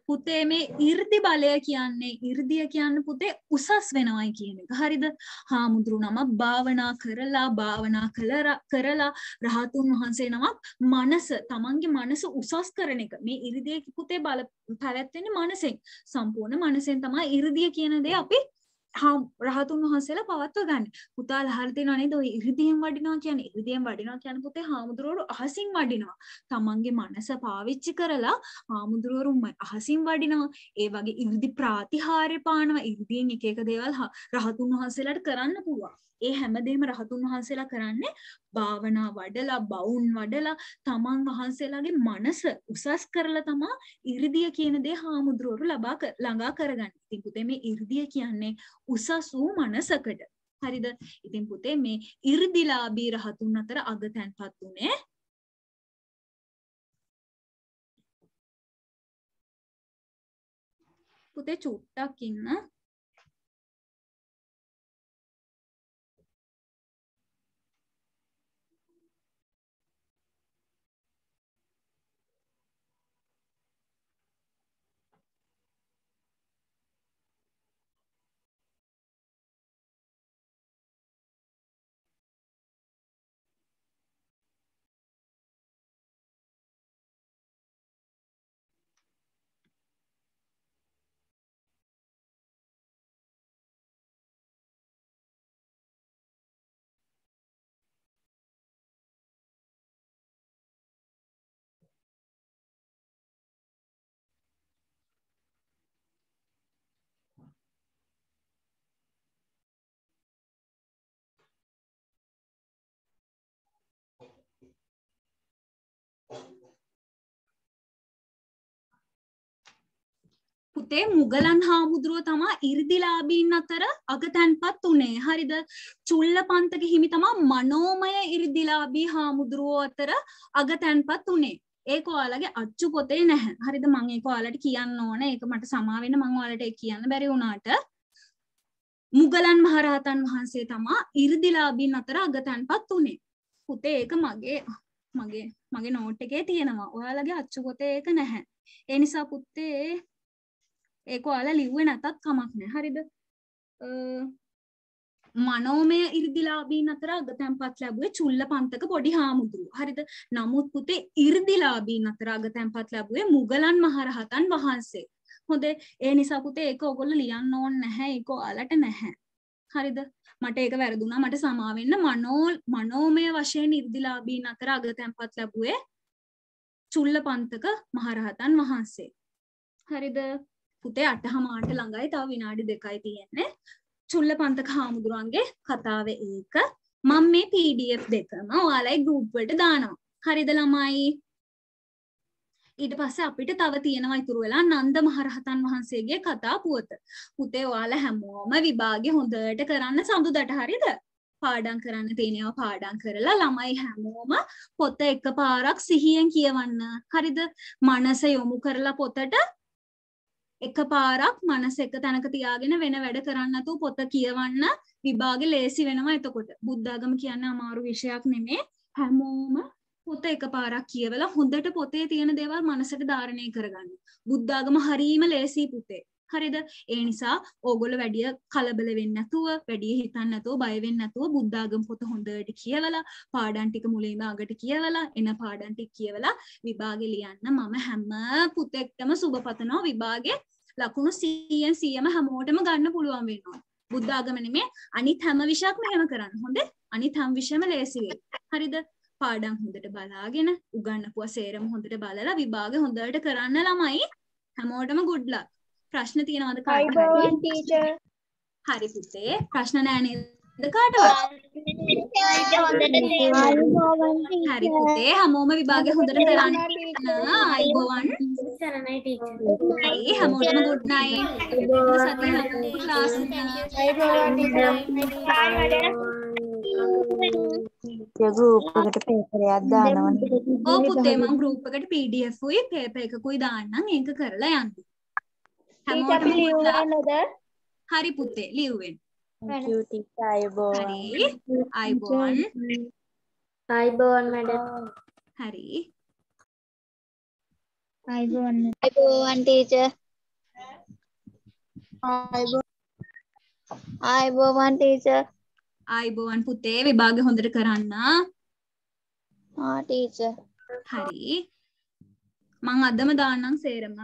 පුතේ මේ ඉර්දි බලය කියන්නේ ඉර්දිය කියන්න පුතේ උසස් වෙනවයි කියන එක. හරිද? හාමුදුරු නමක් භාවනා කරලා භාවනා කළ කරලා රහතුන් වහන්සේ නමක් මනස තමන්ගේ මනස උසස් කරන එක. මේ ඉරිදිය පුතේ බල පැවැත්වෙන මනසෙන්. සම්පූර්ණ මනසෙන් තමයි ඉරිදිය කියන දේ අපි රහතුන් වහන්සේලා පවත්ව ගන්න. පුතා අහලා තියෙනව නේද? ඔය ඉරිදියෙන් වඩිනවා කියන්නේ ඉරිදියෙන් වඩිනවා කියන්නේ පුතේ හාමුදුරුවෝ අහසින් වඩිනවා. තමන්ගේ මනස පාවිච්චි කරලා හාමුදුරුවරු අහසින් වඩිනවා. ඒ වගේ ඉරිදි ප්‍රාතිහාර්ය පානවා. ඉරිදියෙන් එක එක දේවල් රහතුන් වහන්සේලාට කරන්න පුළුවන්. ඒ හැමදේම රහතුන් වහන්සේලා කරන්නේ භාවනා වඩලා බවුන් වඩලා තමන් වහන්සේලාගේ මනස උසස් කරලා තමා ඉරිදිය කියන දේ හාමුදුරුවරු ලබා ළඟා කරගන්න. ඉතින් පුතේ මේ ඉරිදිය කියන්නේ උසස් වූ මනසකට. හරිද? ඉතින් පුතේ මේ 이르දිලාභී රහතුන් අතර අගතැන්පත් උනේ පුතේ චුට්ටක් ඉන්න පුතේ මුගලන් හාමුදුරුව තමා ඉරිදිලාබීන් අතර අගතැන්පත් උනේ. හරිද? චුල්ල පන්තක හිමි තමා මනෝමය ඉරිදිලාබී හාමුදුරුවෝ අතර අගතැන්පත් උනේ. ඒක ඔයාලගේ අච්චු පොතේ නැහැ. හරිද? මං ඒක ඔයාලට කියන්න ඕන. ඒක මට සමාවෙන්න මං ඔයාලට ඒක කියන්න බැරි වුණාට. මුගලන් මහරහතන් වහන්සේ තමා ඉරිදිලාබීන් අතර අගතැන්පත් උනේ. පුතේ ඒක මගේ මගේ මගේ නෝට් එකේ තියෙනවා. ඔයාලගේ අච්චු පොතේ ඒක නැහැ. ඒ නිසා පුත්තේ ඒක ඔයාලා ලිව්වේ නැතත් කමක් නෑ. හරිද? අ, මනෝමය ඉරිදිලාබීන් අතර අගතැන්පත් ලැබුවේ චුල්ල පන්තක පොඩි හාමුදුරුව. හරිද? නමුත් පුතේ ඉරිදිලාබීන් අතර අගතැන්පත් ලැබුවේ මුගලන් මහරහතන් වහන්සේ. හොඳේ ඒ නිසා පුතේ ඒක ඔයගොල්ලෝ ලියන්න ඕනේ නැහැ. ඒක ඔයාලට නැහැ. හරිද? මට ඒක වැරදුනා. මට සමාවෙන්න මනෝ මනෝමය වශයෙන් ඉර්දිලාබීන් අතර අගතැන්පත් ලැබුවේ චුල්ල පන්තක මහරහතන් වහන්සේ. හරිද? පුතේ අටහමාට ළඟයි තව විනාඩි දෙකයි තියෙන්නේ චුල්ල පන්තක හාමුදුරුවන්ගේ කතාව ඒක මම මේ PDF දෙකම ඔයාලයි ගෲප් වලට දානවා හරිද ළමයි ඊට පස්සේ අපිට තව තියෙනවා ඉතුරු වෙලා නන්ද මහරහතන් වහන්සේගේ කතා පුවත. පුතේ ඔයාලා හැමෝම විභාගේ හොඳට කරන්න සඳුදට හරිද? පාඩම් කරන්න තියෙනවා පාඩම් කරලා ළමයි හැමෝම පොත එකපාරක් සිහියෙන් කියවන්න. හරිද? මනස යොමු කරලා පොතට එකපාරක් මනස එක තැනක තියාගෙන වෙන වැඩ කරන්න නැතුව පොත කියවන්න විභාගේ ලේසි වෙනවා එතකොට. බුද්ධාගම කියන්නේ අමාරු විෂයක් නෙමේ. හැමෝම පොත එකපාරක් කියවලා හොඳට පොතේ තියෙන දේවල් මනසට ධාරණය කරගන්න. බුද්ධාගම හරීම ලේසි පුතේ. හරිද? ඒ නිසා ඕගොල්ලෝ වැඩිය කලබල වෙන්නේ නැතුව, වැඩිය හිතන්නේ නැතුව, බය වෙන්නේ නැතුව බුද්ධාගම පොත හොඳට කියවලා, පාඩම් ටික මුලින්ම අගට කියවලා, එන පාඩම් ටික කියවලා විභාගෙ ලියන්න මම හැම පුතෙක්ටම සුබ පතනවා විභාගේ ලකුණු 100න් 100ම හැමෝටම ගන්න පුළුවන් වෙනවා. බුද්ධාගම නෙමේ අනිත් හැම විෂයක්ම එහෙම කරන්න. හොඳේ? අනිත් හැම විෂයම ලේසි වෙයි. හරිද? පාඩම් හොඳට බලාගෙන උගන්නපුවා සේරම හොඳට බලලා විභාග හොඳට කරන්න ළමයි හැමෝටම good luck ප්‍රශ්න තියෙනවද කාට හරි පුතේ. ප්‍රශ්න නෑ නේද කාටවත්? හරි පුතේ. හැමෝම විභාගය හොඳට කරන්න අයිබෝවන්. හරි හැමෝටම good night. සතිය හැමෝම ක්ලාස් ගෲප් එකට පේපරයක් දානවනේ. ඕ පුතේ මම group එකට PDF උයි paper එකකුයි දාන්නම්. ඒක කරලා යන්න හැමෝටම luck. හරි පුතේ ලියුවෙන්. Thank you teacher අයබෝවන්. හරි අයිබෝන් ආයිබෝන් මැඩම්. හරි. අයිබෝන් අයිබෝන් ටීචර් අයිබෝන් ටීචර් ආයිබෝවන් පුතේ විභාග හොඳට කරන්න. ආ ටීචර් හරි. මං අදම දාන්නම් සේරම